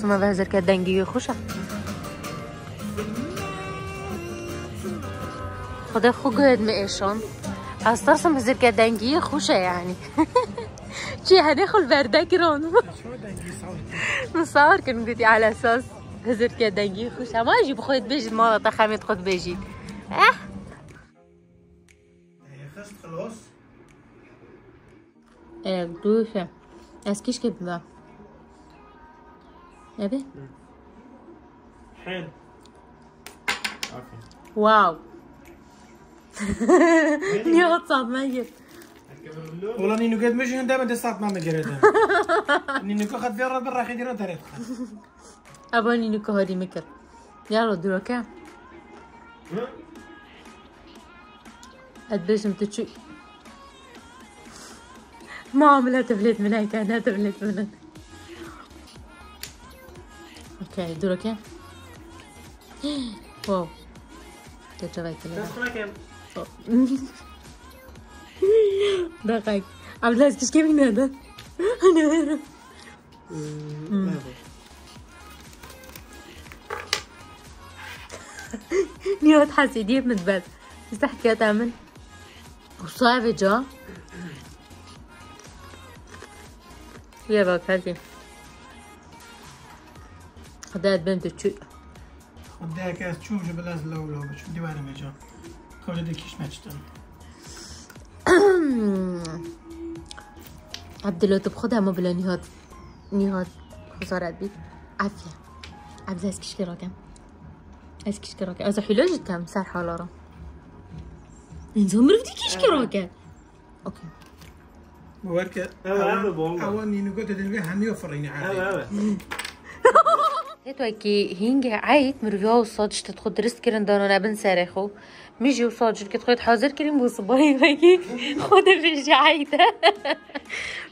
[SPEAKER 6] به هزر که دنگی خوشه خدا خوب گوید میشون استرسم هزر که دنگی خوشه يعني چی هندخل بردك رون مصور كن قلتي على أساس هزر که دنگی خوشه. ما أجي بخويت بيجي ما تخميت خود بيجي آه؟
[SPEAKER 2] خست خلاص؟
[SPEAKER 6] إيه دوشه. اسكيش كده ابي
[SPEAKER 4] حلو أوكي.
[SPEAKER 6] واو.
[SPEAKER 1] نياد صعب ميت
[SPEAKER 2] والله نينو قد مش دائما دستات ما مقريتها نينو كخد في الرب راح يديرون تاريخها
[SPEAKER 1] اباني نكو هادي مكر. يلا دروكا قديش متتشو ما عملها تفلت من هيك أنا تفلت من أوكي دروكا واو تجربة كلها دقيق عبد العزيز كيف كيف هذا؟ أنا اعرف نيوت حسيدية متبال تحكي تعمل وصعبة جا يا باك هاتي خدات بنت تشو
[SPEAKER 2] وداك تشوف جبل لازم لو لو بشوف ديوانه مجا خوجة ديكيش ناتشتن
[SPEAKER 1] عبد الله طب خدها ما بلا نهاد نهاد خسارات بي عافية عبد العزيز كشكي راكم عايز كشكي راكم از حلو جدا صار حالارا انزو مرفتي كشكي راكم
[SPEAKER 4] أوكي بونغا.
[SPEAKER 2] أول نينو قد تدري هم يوفريني
[SPEAKER 4] هذا
[SPEAKER 2] عادي
[SPEAKER 4] هذا
[SPEAKER 7] هتوكي هينجا عيت مرفيا وصادش تدخل درست كرن دانونا بن سارخو ميجي وصادش كي تخويت حاضر كريم وصباي بكي خود بيجي عيتا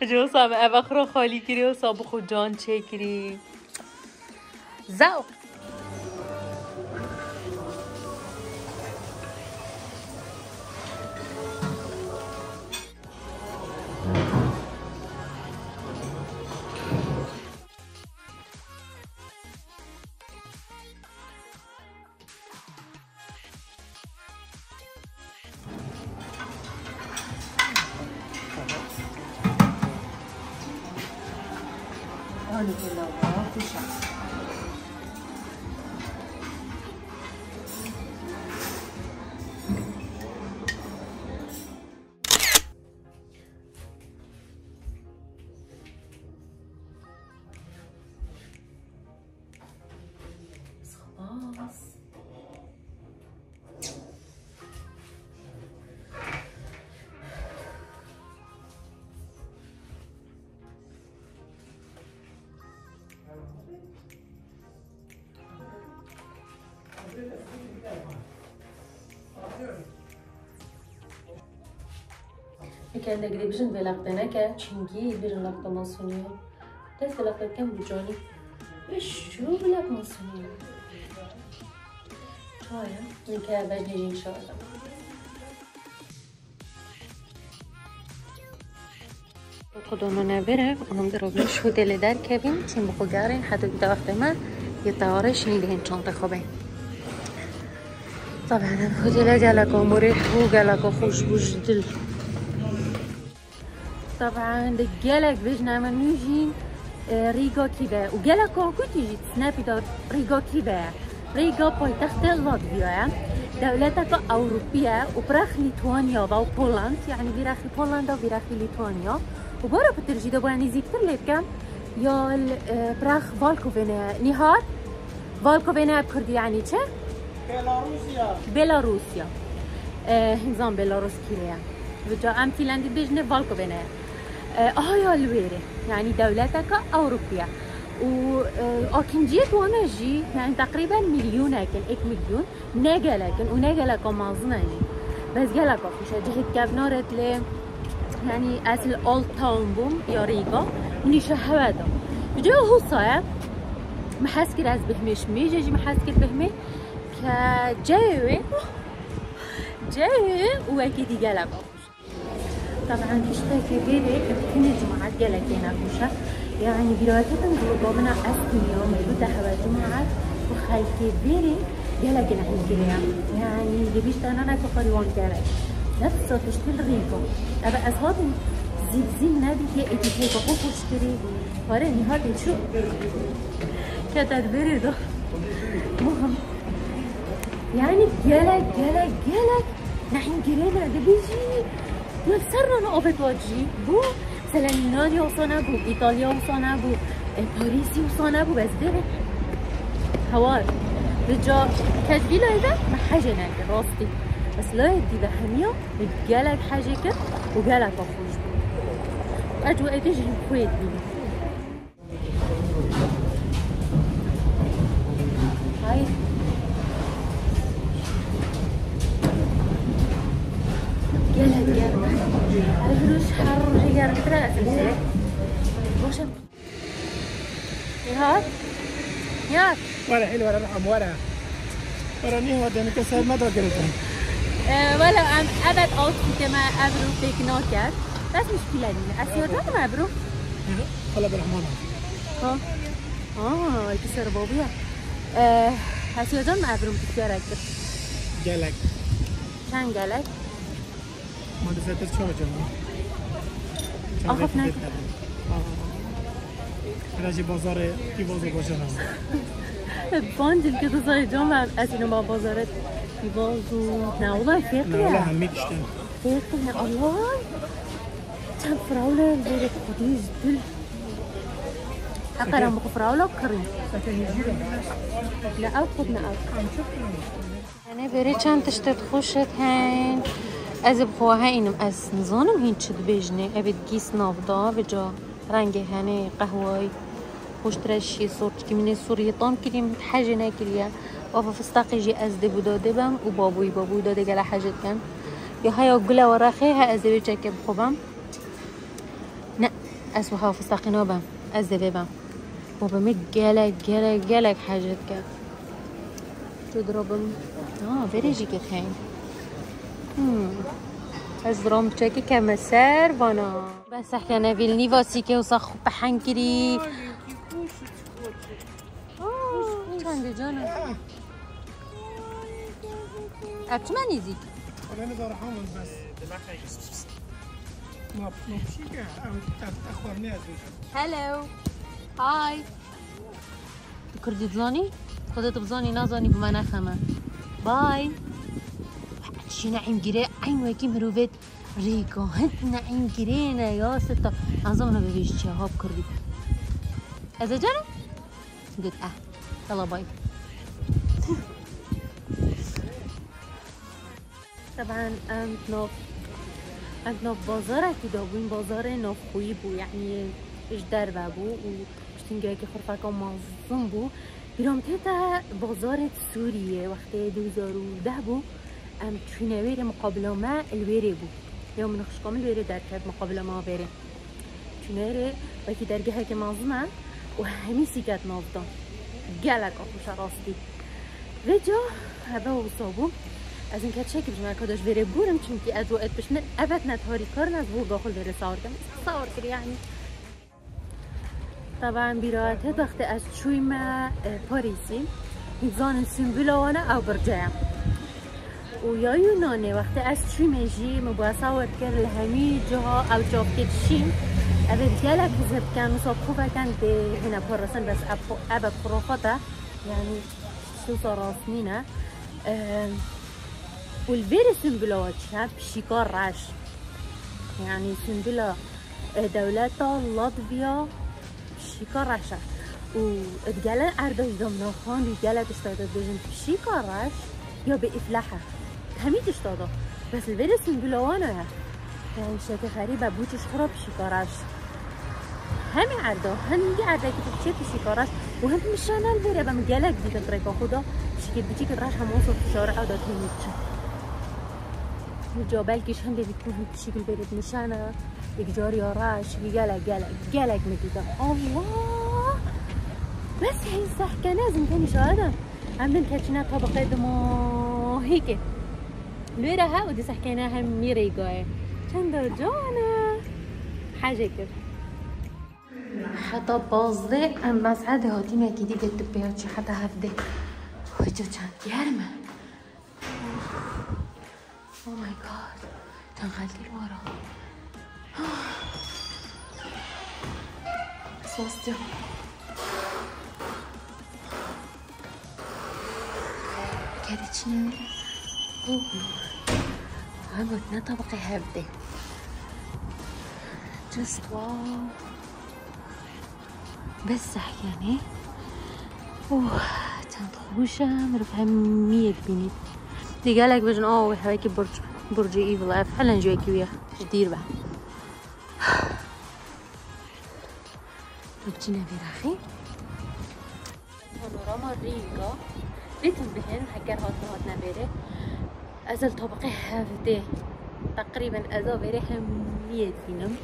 [SPEAKER 7] جو صام أبخرو خالي كري وصاب خود جان چه كري
[SPEAKER 1] Kendi gidibişin velakdene ke çünkü bir laktama sunuyor. Ders velakdetken bu cani. Ve şu velakma sunuyor. Çaya. Nikah bence inşallah.
[SPEAKER 7] خدونا نبره ونم درابين شو دل در كبين تيم بخو قارين حتى بدا وقت ما يتعارش نيدهن شانطة خوبين طبعا هدل قالك مريح وقالك خوش بوجدل
[SPEAKER 1] طبعا دجالك بيج نعمل نيجي ريغا كيبا وقالك تيجي سنابي دار ريغا كيبا ريغا پایتخت لاتفيا دولتك أوروبية وبراخ ليتوانيا و بولند يعني بيراخي بولندا وبيراخي ليتوانيا وبرا بترجي دابا يعني زيك ترليتكم يا براخ فالكوفينا نهار فالكوفينا بكردي يعني چه؟
[SPEAKER 2] بيلاروسيا
[SPEAKER 1] بيلاروسيا آه، نظام بيلاروس كيريا بجا ام تيلاندي بيجني فالكوفينا آه يا الويري يعني دولتك أوروبية. و آه، أكنجيت وأنا جي يعني تقريبا مليون هكن اك مليون. ناقا لكن وناقا لكن مازناني. بس قالك خوشة جهد كابنارت لي يعني اصل أولد تاون بوم يا ريغا نيشا هوادا بجا هو صاير محاسكر از بهمش ميجي محاسكر بهمي. كجاوي جاوي وكي دي قالك طبعا اشتكي بيبي كل جماعة قالك هنا كوشة يعني بيرواتي تنقلوا قومنا أسمي يوم بدا هوا جماعة. وخالتي بيري هنا هنجريا يعني اللي بيشتا أنا كقريوان كارك نفس تشتري ريقو أبا أصحابي زيب زيب نادي هي إيدي هي بقوف وشتري وراني هادي شو كتر بيري ده مهم. يعني جالك جالك جالك نحن جرينا ده بيجي نفسرنا نقفت واجي بو مثلا يونانيا وصانا بو ايطاليا وصانا بو باريسي وصانا بو بس ده هوار رجع كاتبين هذا ما حاجة ناكل راستي بس لا يدي بهمية قالك حاجة كده وقالك بخوش أجوا أديجي خويت بيه هاي قالك قالك أدروش حر هي رترا أساسي وشم هات ياك
[SPEAKER 2] ولا حلو ولا رحم ولا نيه ودي أنا كسر ما ذكرتها
[SPEAKER 1] ولا ام ابد اوتفیت ما ابرو فکر نکرد بس مشکل نیست از یادم ابرو
[SPEAKER 2] خلا بالرحمن
[SPEAKER 1] ها آه كسر بابيا از یادم ابرو اکر
[SPEAKER 2] جالك
[SPEAKER 1] چند گلک
[SPEAKER 2] مال زده چه آجام
[SPEAKER 1] آخف نکن
[SPEAKER 2] راجع بازار کی بازار باشه
[SPEAKER 1] نه باندل که تو زای جام از اینو با بازارت کی بازو. نه الله
[SPEAKER 2] فقیه
[SPEAKER 1] نه
[SPEAKER 2] والله هم. میکشتم
[SPEAKER 1] فقیه الله كان فراوله البيضة خديج دل. أقرا مك نه وكريم لا أخذنا أخذ
[SPEAKER 8] أنا چند تشتت خشت هين از بخواها اینم از نزانم هین چد بجنه ابد گیس نافدا بجا رنگ هنه قهوهی خوش ترشی صورت که من سوریتان کریم حاجة نکریا و فستاقی جی از دبو داده بم و بابوی بابوی داده گله حاجت کن یا هیا گله و رخه ها از دبی چکه بخوبم نه از بخوا فستاقی نابم از دبی بم بابا می گله گله گله حاجت کرد تضربم آه بريجي كثين از از روم چکی که مسر بنا بس احکا نویل نیواسی که اوسا خوب پحنگ گری
[SPEAKER 2] چند جان اب چه منی زید؟ خلاله دار همون بس
[SPEAKER 8] هلو های تو کردی دلانی؟ خودت بزانی نزانی بمن اخمه بای چی نعیم گیره این وکی مروفت هند نعیم گیره نه یا ستا از آنو ببیش چه هاب کردی از جانم؟ گد اه تلا بای
[SPEAKER 1] طبعا عندنا عندنا بازار كده بوين بازار خویی بو یعنی اش در دربه بو وشتنگه که خرفه که منظم بو. بیرام تیتا بازار سوریه وقتی 2010 بو ام چونویر مقابل ما الویری بو. یا من خشکام الویری در کرد مقابل ما بره چونویر وکی درگه که منظمه و همی سیکت نافدان گلک آخوش راستی و جا هبه و صابو از این که چه که بجمع کداش بره بورم چون که از وقت بشنه ابد نتهاری کار از بو داخل بره ساور کم ساور کری یعنی. طبعا براته وقت از چوی ما پاریسی. زان سنبولاوانه أو برجایم و یا یونانه وقت چوی مجی مباسا ورکر لهمی جاها أو جاب کتشیم اوه گلک زب کن مصاب خوبه کن به هنا پارسن بس اب خرافاته يعني سوسة راسنينة والبير سنبلة شاب شيكار راش. يعني سنبلة دولتا لاتفيا شيكار راشا. واتقال عرضه يضمنا خان رجالة تشتغل بجن شيكار راش. يا بإفلاحة. هميت اشتغل بس البير سنبلة وأنا يا يعني شكل غريبة بوتش خراب شيكاراش همین عرضه همین عرضه که تو چه پیشی کارش و هم میشانن بره و مگلک دیگه ترکا خدا. شکل بیچی که راش همون صوت شارع داد همیشه جا بلکش هم دیدی که هم شکل برید نشانه یک جاری آراش گلک گلک گلک میدیدم الله! بس هی صح كان لازم كان يشاهدها عندنا كاتشنا طبقة دمو هيك الويرة ها ودي صح كانها ميري قاية كان درجانا حاجة كده
[SPEAKER 8] حتی بازده أم مسعد هاتیم یکی دیگه تو بیاد چی حتی هفته کجا چند گرمه أو مای گاد تنقل مارا سوستم كده چنه اوه بود نه طبقه هفته just wow بس يعني أوه رو همه یک بینید
[SPEAKER 1] دي قالك بجن آه هيك برج برج إيفل. اف حلا نجوكي وياه. جدير بقى؟ رجينا براخي. بانوراما ريغا. ريتم بهن هكر هات هاتنا بيري ازل طبقي هافدي تقريبا بيري هم مية دينم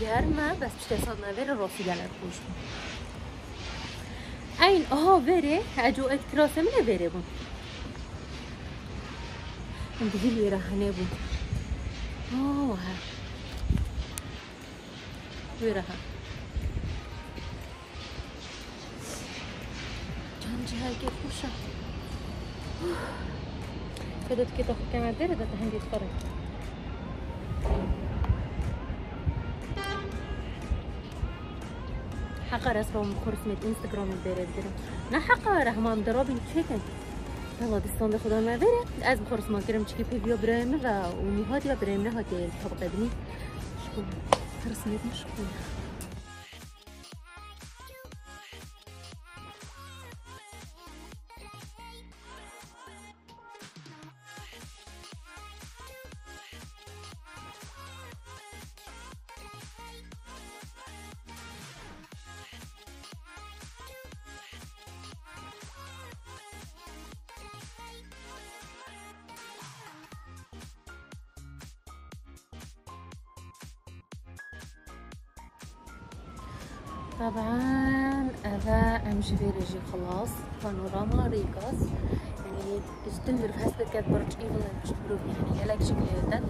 [SPEAKER 1] گرمه بس بیشتر ساعت نبره راستی گلر خوش این آها بره أجو إت کراسه منه بره بون. من دیگه لیره هنه بون. آه ها. بره وجهها كيف وشها هذا كي تاخذ كما داير هذا عندي تفرج حقا راس راهم خرسمة انستغرام الدايرة الدرا نه حقا راهم مضروبين تشيكن يلا دي ستوند خدها ما دايرة از بخرس ما كرم تشكي بيبيو برامر وني نه برامر هادي الطبقة دني شكون خرسمة رجي خلاص. بانوراما ريكاس. يعني تستمر في هسبت كات برج إيفل تشبرو يعني يلاك شكل يدن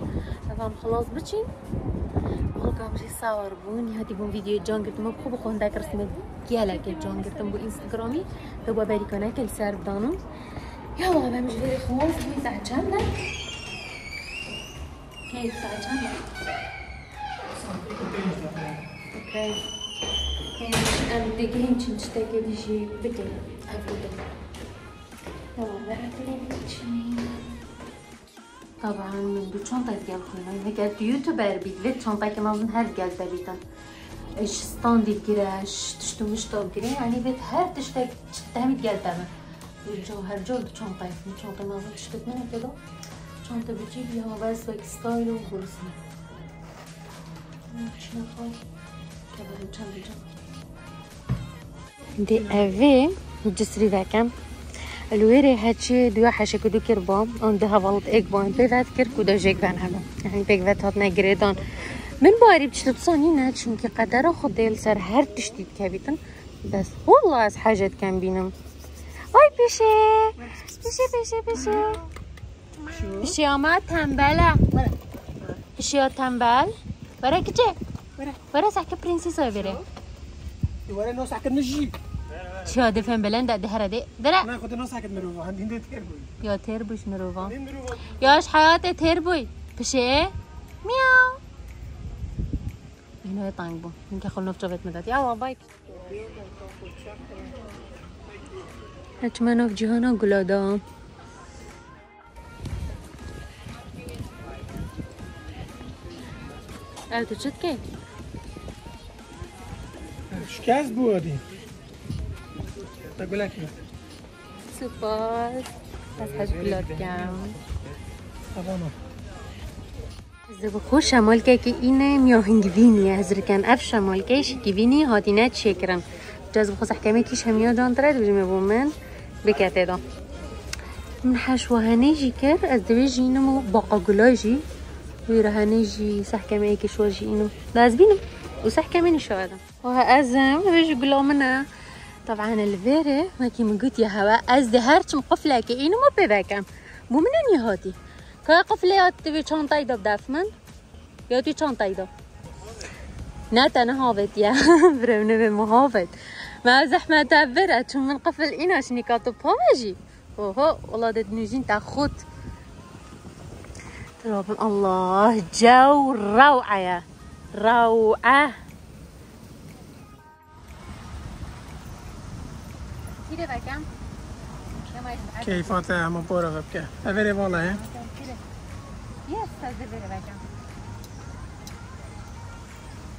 [SPEAKER 1] طبعا خلاص بچي بلقا مشي صور بون هاتي بون فيديو جون قلت بخو بخو هنداك رسمت يلاك جون قلت بو انستغرامي تبوا بالي كنا كل سار بدانو يلا بمشي في خلاص هي ساعة كاملة كيف ساعة كاملة أوكي. أنا دقيقة تشتاقي ديجي بدل أبدا طبعا من دو çantayı gel koymayı. Eğer youtuber bit ve çantayı kemalın her gel beritan. ايش ستاندي كده تشتو مشتو كده يعني بيت هر تشتاق تهمت gel تمام الجو هر جو çantayı çantayı ما تشتت منها كده çanta بتجيب يا بس like ستايل وغرسنا شنو خاي كبر çanta دي افي جسري ذاك الويري هاتشي دو حاشا كدو كربا اون دها فالت ايك بوان بي فات كركو دو جيك بان هبا يعني بيك فات هاتنا جريدان من باري بتشتب صانين هاتش مكي قدر خد ديل سر هر تشتيت كابيتن بس والله از حاجات كان بینم. وای پیشه پیشه پیشه پیشه پیشه آمد تنبله پیشه تنبل. برای کجه برای ورا پرنسیس های بره
[SPEAKER 2] دوباره نو ساکت نشی
[SPEAKER 1] چه دفن بلند ده هر ده
[SPEAKER 2] دره نه خود نو ساکت مروه هم دین
[SPEAKER 1] تیر بوی یا
[SPEAKER 2] تر بوش
[SPEAKER 1] مروه یاش حیات تیر بوی پشه میاو اینو تانگ بو این که خل نفجا بهت مدد یا بای اچمنو جهانا گلادام. اوه تو چت
[SPEAKER 2] کی؟ شکست بودیم تا
[SPEAKER 1] گلکی سپاس از بلاد
[SPEAKER 2] از
[SPEAKER 1] زبا خوش شمال که که اینه میاهنگ وینی از رکن اف شمال که شکی وینی هادینه چه کرم. جذب خوز حکمه کیش همیا دان ترد بریم با من. بکته دان من حشوهنه جی کر از دوی جی اینم باقا گلا جی. وی رهنه جی سحکمه ای که جی دا از بینم و سحکمه نشو وهأزم بيجي قلو منها طبعا الفيري هيك من قلت يا هوا از دهرت مقفلة كأنه ما بذاكم. مو من يهاتي كا قفلة يا تبي çantayı da دافمن يا تبي çantayı da نات أنا هابط يا. برمنا بمهابط ما زحمة تبرت شو من قفل إنا شني كاتو بامجي أوهو والله دد نجين تاخد تراب الله جو روعة يا. كم؟
[SPEAKER 2] كيف انت عم بورا بك افري والله ها
[SPEAKER 1] Yes, هذا بره بقى كم؟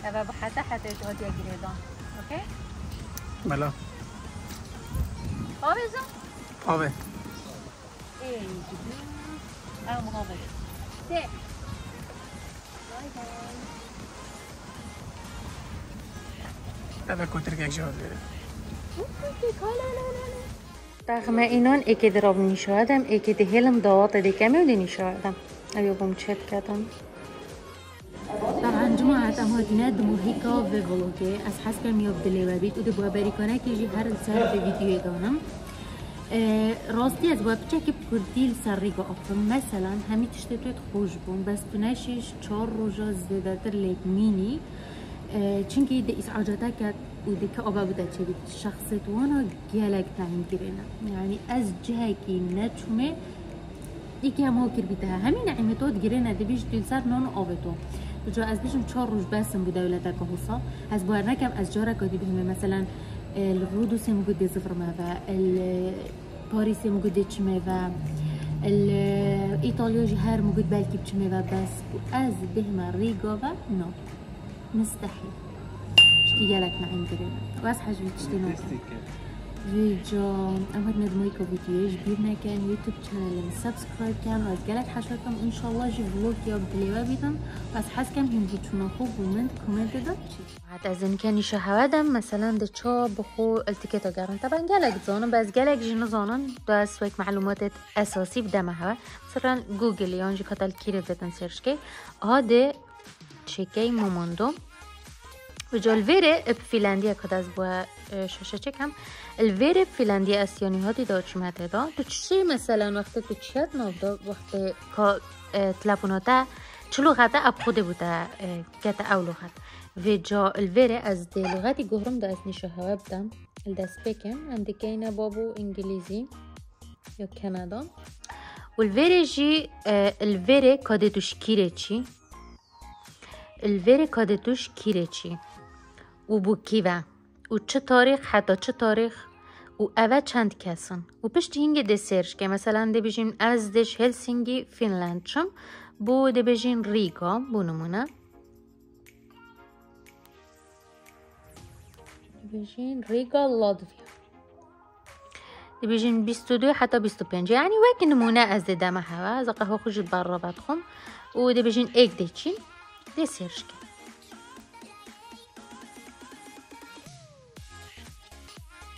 [SPEAKER 1] أبى بحث حتى شو هدي أجري دون، أوكي؟
[SPEAKER 2] بلا
[SPEAKER 1] هو بيزو
[SPEAKER 2] آوه
[SPEAKER 6] أو مقابل سه
[SPEAKER 2] هذا كوتر كيك جواب بيرد
[SPEAKER 1] رغم اینان اکی دراب نیشادم اکی ده هلم دوات ده کمی ده نیشادم اویا بوم چت کردم.
[SPEAKER 6] طبعا جماعة أما تنادموا هيكا في فلوجي أس حسب ميوب دلي وبيت ودي بوا بريكونا كيجي هر سر في فيديو دانم. راستی از با بچه که کردیل سر ریگا آفم مثلا همی تشتی توید خوش بون. بس تو نشیش چار روژا زده در لیک مینی. چونکه ده ایس عجاته که و ده که آبا بوده چه بید شخصیت وأنا گلک تعیین گرینه یعنی أز جهه که نچومه یکی هم ها کر بیته همین نعیمه تو گرینه ده بیش دیل سر نان آوه تو. جا أز بیشم چهار روز بسم بو دولت که حسا از باید نکم از جارا که بهم مثلا الرودوس موجود زفر مافا باريس موجود تشميفا الايطاليا جهار موجود بالكي بتشميفا بس. از بهما ريغوفا نو. مستحيل جالك نعين قرينا واس حاجة تشتي نوكا فيديو أمر ندميكو فيديو. جبيرنا كان يوتيوب شانل سبسكرايب كان واس جالك حشركم إن شاء الله جي فلوج يوم بليوا بيتم واس حاس كم هم بيتشونا خوب ومنت كومنت دا
[SPEAKER 1] بعد از این کنی شهودم مثلا ده چا بخو التکتا گرن طبعا گلک زانم بس گلک جنو زانن دو از سوک معلومات اساسی بدم هوا مثلا گوگل یا انجی کتل کیره زدن سرش که ها بجال ویره فیلندی ها کده از بوه شاشه چکم. الویره فیلندی ها سیانی ها دیده چی مده دا تو چی مثلا وقتی تو چی هد ناو دا وقتی که تلپونا دا اب خود بوده گت او لغت و جا الویره از ده لغتی گهرم دا از نیشو هواب دم ال دست بکم. اندیکه اینه بابو انگلیزی یا کندا. و الویره جی الویره کده توش کیره چی؟ الویره کده توش کیره او بو کیوا او چه تاریخ حتی چه تاریخ؟ او اوه چند کسان؟ او پشت هنگ ده سرش که مثلا ده بیشیم از دش هلسینگی فینلند چم بو ده بیشیم ریگا بو نمونه ریگا لادویا ده بیشیم بیستو دو حتی بیستو پنج. یعنی وکی نمونه از ده دمه هوا از اقه خوشید بر رابط خون او ده بیشیم ایک ده چی ده سرش که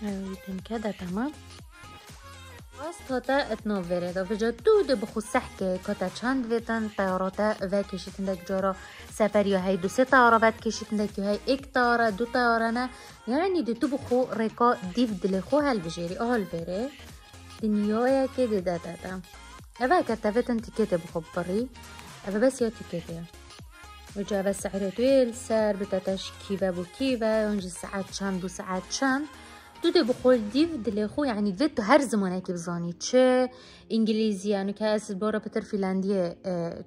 [SPEAKER 1] يمكن كده تمام؟ راست هاتا اتنوفره دا بجا دو ده بخو سحکه کتا چند ویتن طیاراتا و کشیتن دک جارا سفر یا هی دو طیارا ود کشیتن دک یا هی ایک طیارا دو نه یعنی ده تو بخو ریکا دیو دل خو هل بجیری آهل بره دنیای که ده ده ده ده اوه کتا ویتن تیکته بخو بری اوه بس یا تیکته وجا بس سعره تویل سر بتاتش کیوه بو کیوه ونجي ساعات چند بو ساعات چند تو ده بخور دیو دل خو یعنی ده تو هر زمانه که بزانی چه انگلیزی یعنی که از بارا پتر فیلندیه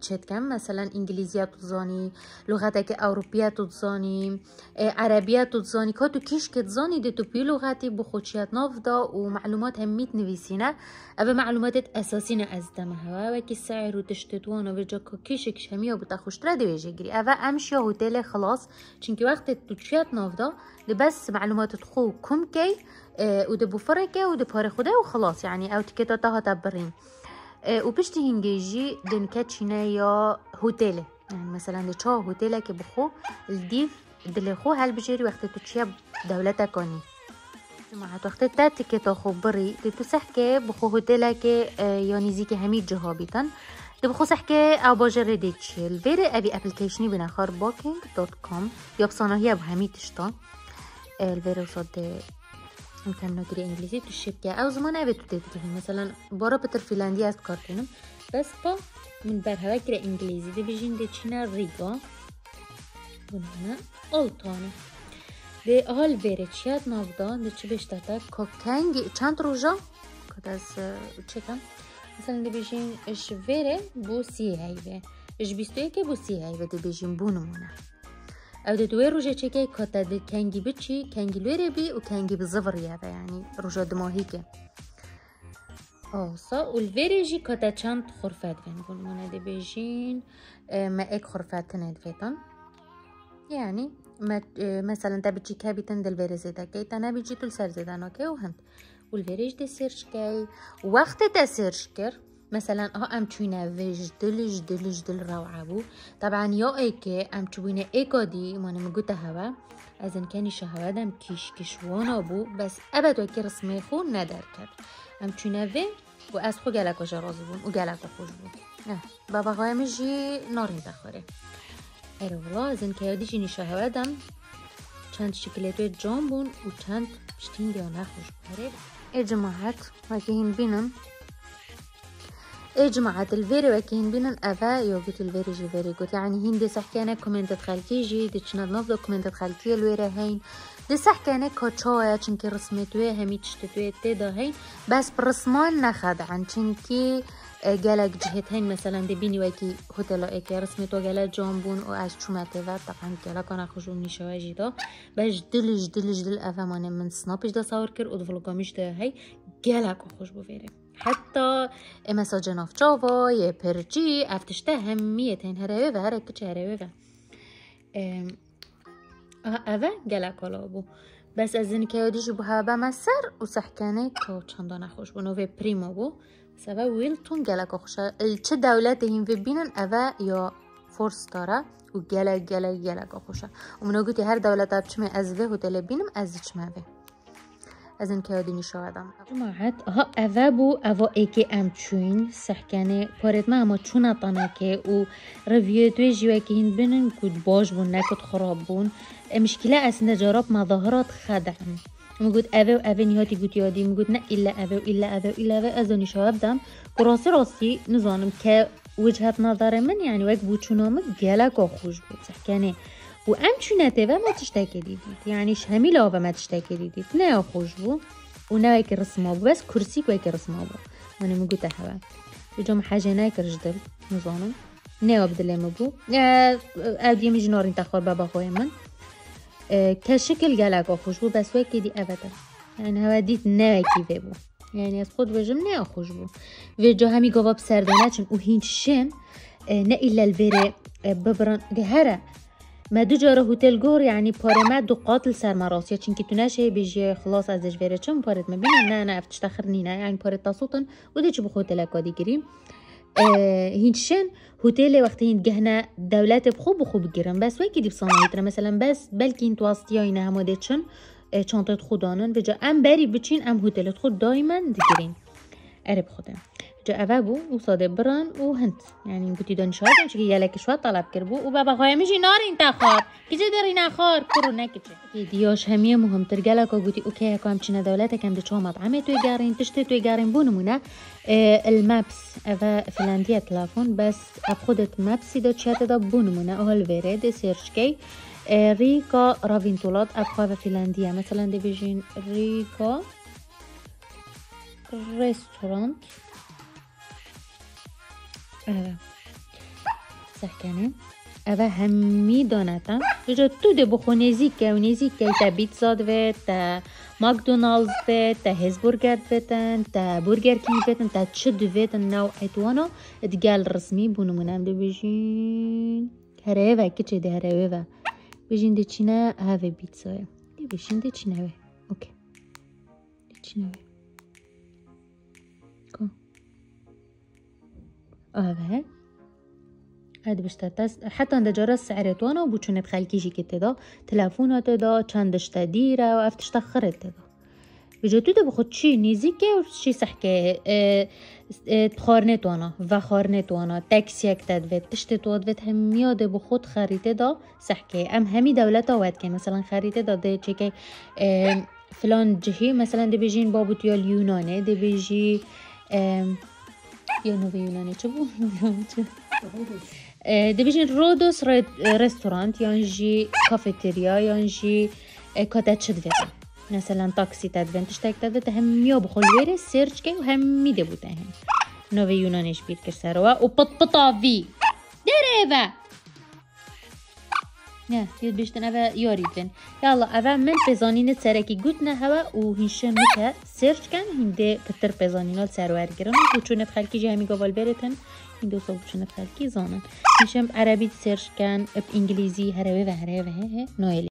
[SPEAKER 1] چت کم. مثلا انگلیزیه تو زانی لغت که اروپیه تو زانی عربیه تو زانی که تو کش که زانی ده تو پی لغتی بخوچیت ناف دا و معلومات هم میت نویسینه او معلومات اساسی نه از دمه هوا و که سعر و تشتتوان و جا که کش کش همیا بتا خوشتره ده ویجه گری او امشی هتل خلاص. چونکه وقت تو چیت ناف دا ده بس معلومات تخو كم كي وده بفركة وده باري خده وخلاص يعني أو تكتا تاها تبرين آه وبشتي هنجيجي دن كاتشينا يا هوتيلة يعني مثلا دي چا هوتيلة كي بخو الديف دل خو هل بجيري وقت تتشيا دولتا كوني. جماعة وقت تا تكتا خو بري دي تسح كي بخو هوتيلة كي آه يا نزيكي هميت جهابيتن دي بخو سحكي أو باجر ديتشي الفيري أبي ابليكيشني بناخر بوكينج دوت كوم يبصانا هي بهميت اشتا الفيرو صد ممكن نقري انجليزي تو الشركة او زمان ابي تو تدري مثلا برا بتر فنلنديا است كارتونم بس با من بر هوا كرا انجليزي دي بيجين دي چنا ريغا بنا اولتانه دي هال فيري چيات نافدا دي چه بشتاتا كوكانجي چند روجا كد از چكم مثلا دي بيجين اش فيري بو سي هيبه اش بيستو يكي بو أو دوی روژه چکه کتا ده کنگی بچی کنگی لوره بی و کنگی بزفر یابه یعنی روژه دماهی که آسا و الویره جی کتا چند خرفت بین بون مونه ده بیجین ما ایک خرفت تند فیتن يعني ما مثلا تبجي كابيتن دل فيري زيدا كي تنا بيجي تل سر زيدا نوكي وهند والفيريج دي سيرشكي وقت دا سيرشكر مثلا اه ام تشوينا في جدل جدل روعة بو طبعا يا ايكي ام تشوينا ايكا دي مانا مقوتا هوا از ان كاني شهوادم كيش كشوانا بو بس ابد وكي رسمي خو ندر کرد ام تشوينا في و از خو گلک وجه رازو بون و گلک خوش بون نه بابا قایم جي نارين بخوره اره والله از ان که یادی جی شهوادم چند شکلتو جام بون و چند پشتین دیا نخوش بره ای جماعت وكي هين بينن اي جماعة الفيري وكي هين بينن افا يوجد الفيري جي فيري جود يعني هين دي سحكينا كومنت خالكي جي دي چنا نفضل كومنت خالكي الويرا هين. دي سحكينا كوتشويا چنكي رسمتوه همي تشتتوه تيدا هين. بس برسمان نخد عن چنكي گلک جهت هین مثلا دی بینی وکی هتل اکی رسمی تو گلک جانبون و از چومته و طبعا گلک آن خوشو نیشه جیدا باش دلش دلش دل افهمانه من سناپش دا صور کر و دفلوگامیش ده هی گلک خوش بویره حتى مساج ناف جافا هین هره و هره کچه هره و. اوه گلک حالا بو. بس از این که یادیش بو هبه مسر و سحکنه که چندان خوش بو نوه پریما بو. سبا ویلتون گلک خوشه. چه دولت هین و بینن اوه یا فورس داره و گلک گلک گلک خوشه. و منو گوتی هر دولت اب از وی هتل بینم از چمه وی از این care dini shoradam. جماعت ها اوابو اوا ای که ام چون سحکنه پارت ما اما چون اتانا که او رویو دوی جیوه که هین بینن کود باش بون نکود خراب بون مشکله اصلا جراب مظاهرات خدم. مگود اوه و اوه نیهاتی گود یادی مگود نه ایلا اوه و ایلا اوه و الا اوه از دانی شاب دم راستی راستی نزانم که وجهت نظر من یعنی وک بوچونام گلک خوش بود سحکنه و ام چونته و ما تشتكي ديديت يعني همي لاوا ما تشتكي ديديت نه خوش بو. و نه وك رسمه بو بس كرسي وك رسمه بو وأنا مقول تحوا بجوم حاجة ناكر جدل نظانم نه بدلم بو. اودي مش نارين تخور بابا خوي من. كشكل جالك خوش بو. بس وكي دي ابدا يعني هوا ديت ناكي في بو. يعني از خود بجم نه خوش بو. و جا همی گوا بسردانه چن و هین شن. نه إلا الفيري ببرن. دي ما هتل گور يعني پاره دو قاتل سر مراسيا چنكي تو نشه بيجي خلاص ازش فيري چم پارت ما بينا نه نه افتش نينا يعني پارت تصوتن و دي چه بخو دي گريم هينشن هوتيل وقت هين جهنا دولات بخو بخو بگیرن بس وکی دی بصنایتر مثلا بس بلکه این تواسطی های نه همه چن چانتت خودانن و ام بری بچین ام هوتلت خود دائما دگیرین ارب خودم. جعبه وصاد بران وهنت يعني بديدون شوات مش جي لك شوات طلب كربو وبابا خويا مشي نار انت خار كيجي داري نخار؟ كرو ناكتش ديوش همية مهم ترجلك وقولي اوكي هكا مشينا دولتك عم تشوم مطعمي توي قارين تشتي توي قارين بو نمونا المابس افا فنلندية تلافون بس ابخدت مابس دو تشات دا بو نمونا اهل فيريد سيرشكي ريكا رافينتولات ابخوة فنلندية مثلا دي بيجين ريكا ريستورانت اوه سحکنه اوه همی دانتن جا تو ده بخو نزیکه و نزیکه تا بیتزا دوه تا ماکدونالدز دوه تا هزبورگر دوه تا بورگر کینگ دوه تا چه دوه تا نو ایتوانا ادگال رسمی بونمونم ده بجین هره و کچه ده هره و بجین ده چینه هاوه بیتزای ده بجین ده چینه و اوه هاد باش تتس حتى عند جرس سعرت وأنا وبوچونت خلكيجي كتدا تلفونات دا چندش تديره و افتش تخرت دا بجا تو ده بخود چی نیزیکه و چی سحکه تخارنت وأنا و خارنت وأنا تاکسیک تدوید تشت توادوید هم یاده بخود خریده دا سحکه ام همی دولت آوید که مثلا خریده دا ده چه که فلان جهی مثلا ده بجین بابوت یا یونانه ده بجی یا نوی یونانی. چه بود؟ دبیجین رودوس رستورانت یانجی کافتریا یانجی کاتا چد ویرا. مثلا تاکسی تدوین تشتاک تدوین هم میا بخول ویره سرچ که و هم میده بوده هم. نوی یونانیش بید کر سروا و. پط نه يد بيشتن أبا يوريدن يلا أبا من بزانين سركي قدنا هوا وهنشن مكا سيرش كان هنده بتر بزانينات سروار گرن وچون بخلكي جهمي قبل بريتن هندو صوب چون بخلكي زانن هنشن عربي سيرش كان بإنجليزي هروي و و هه نويلي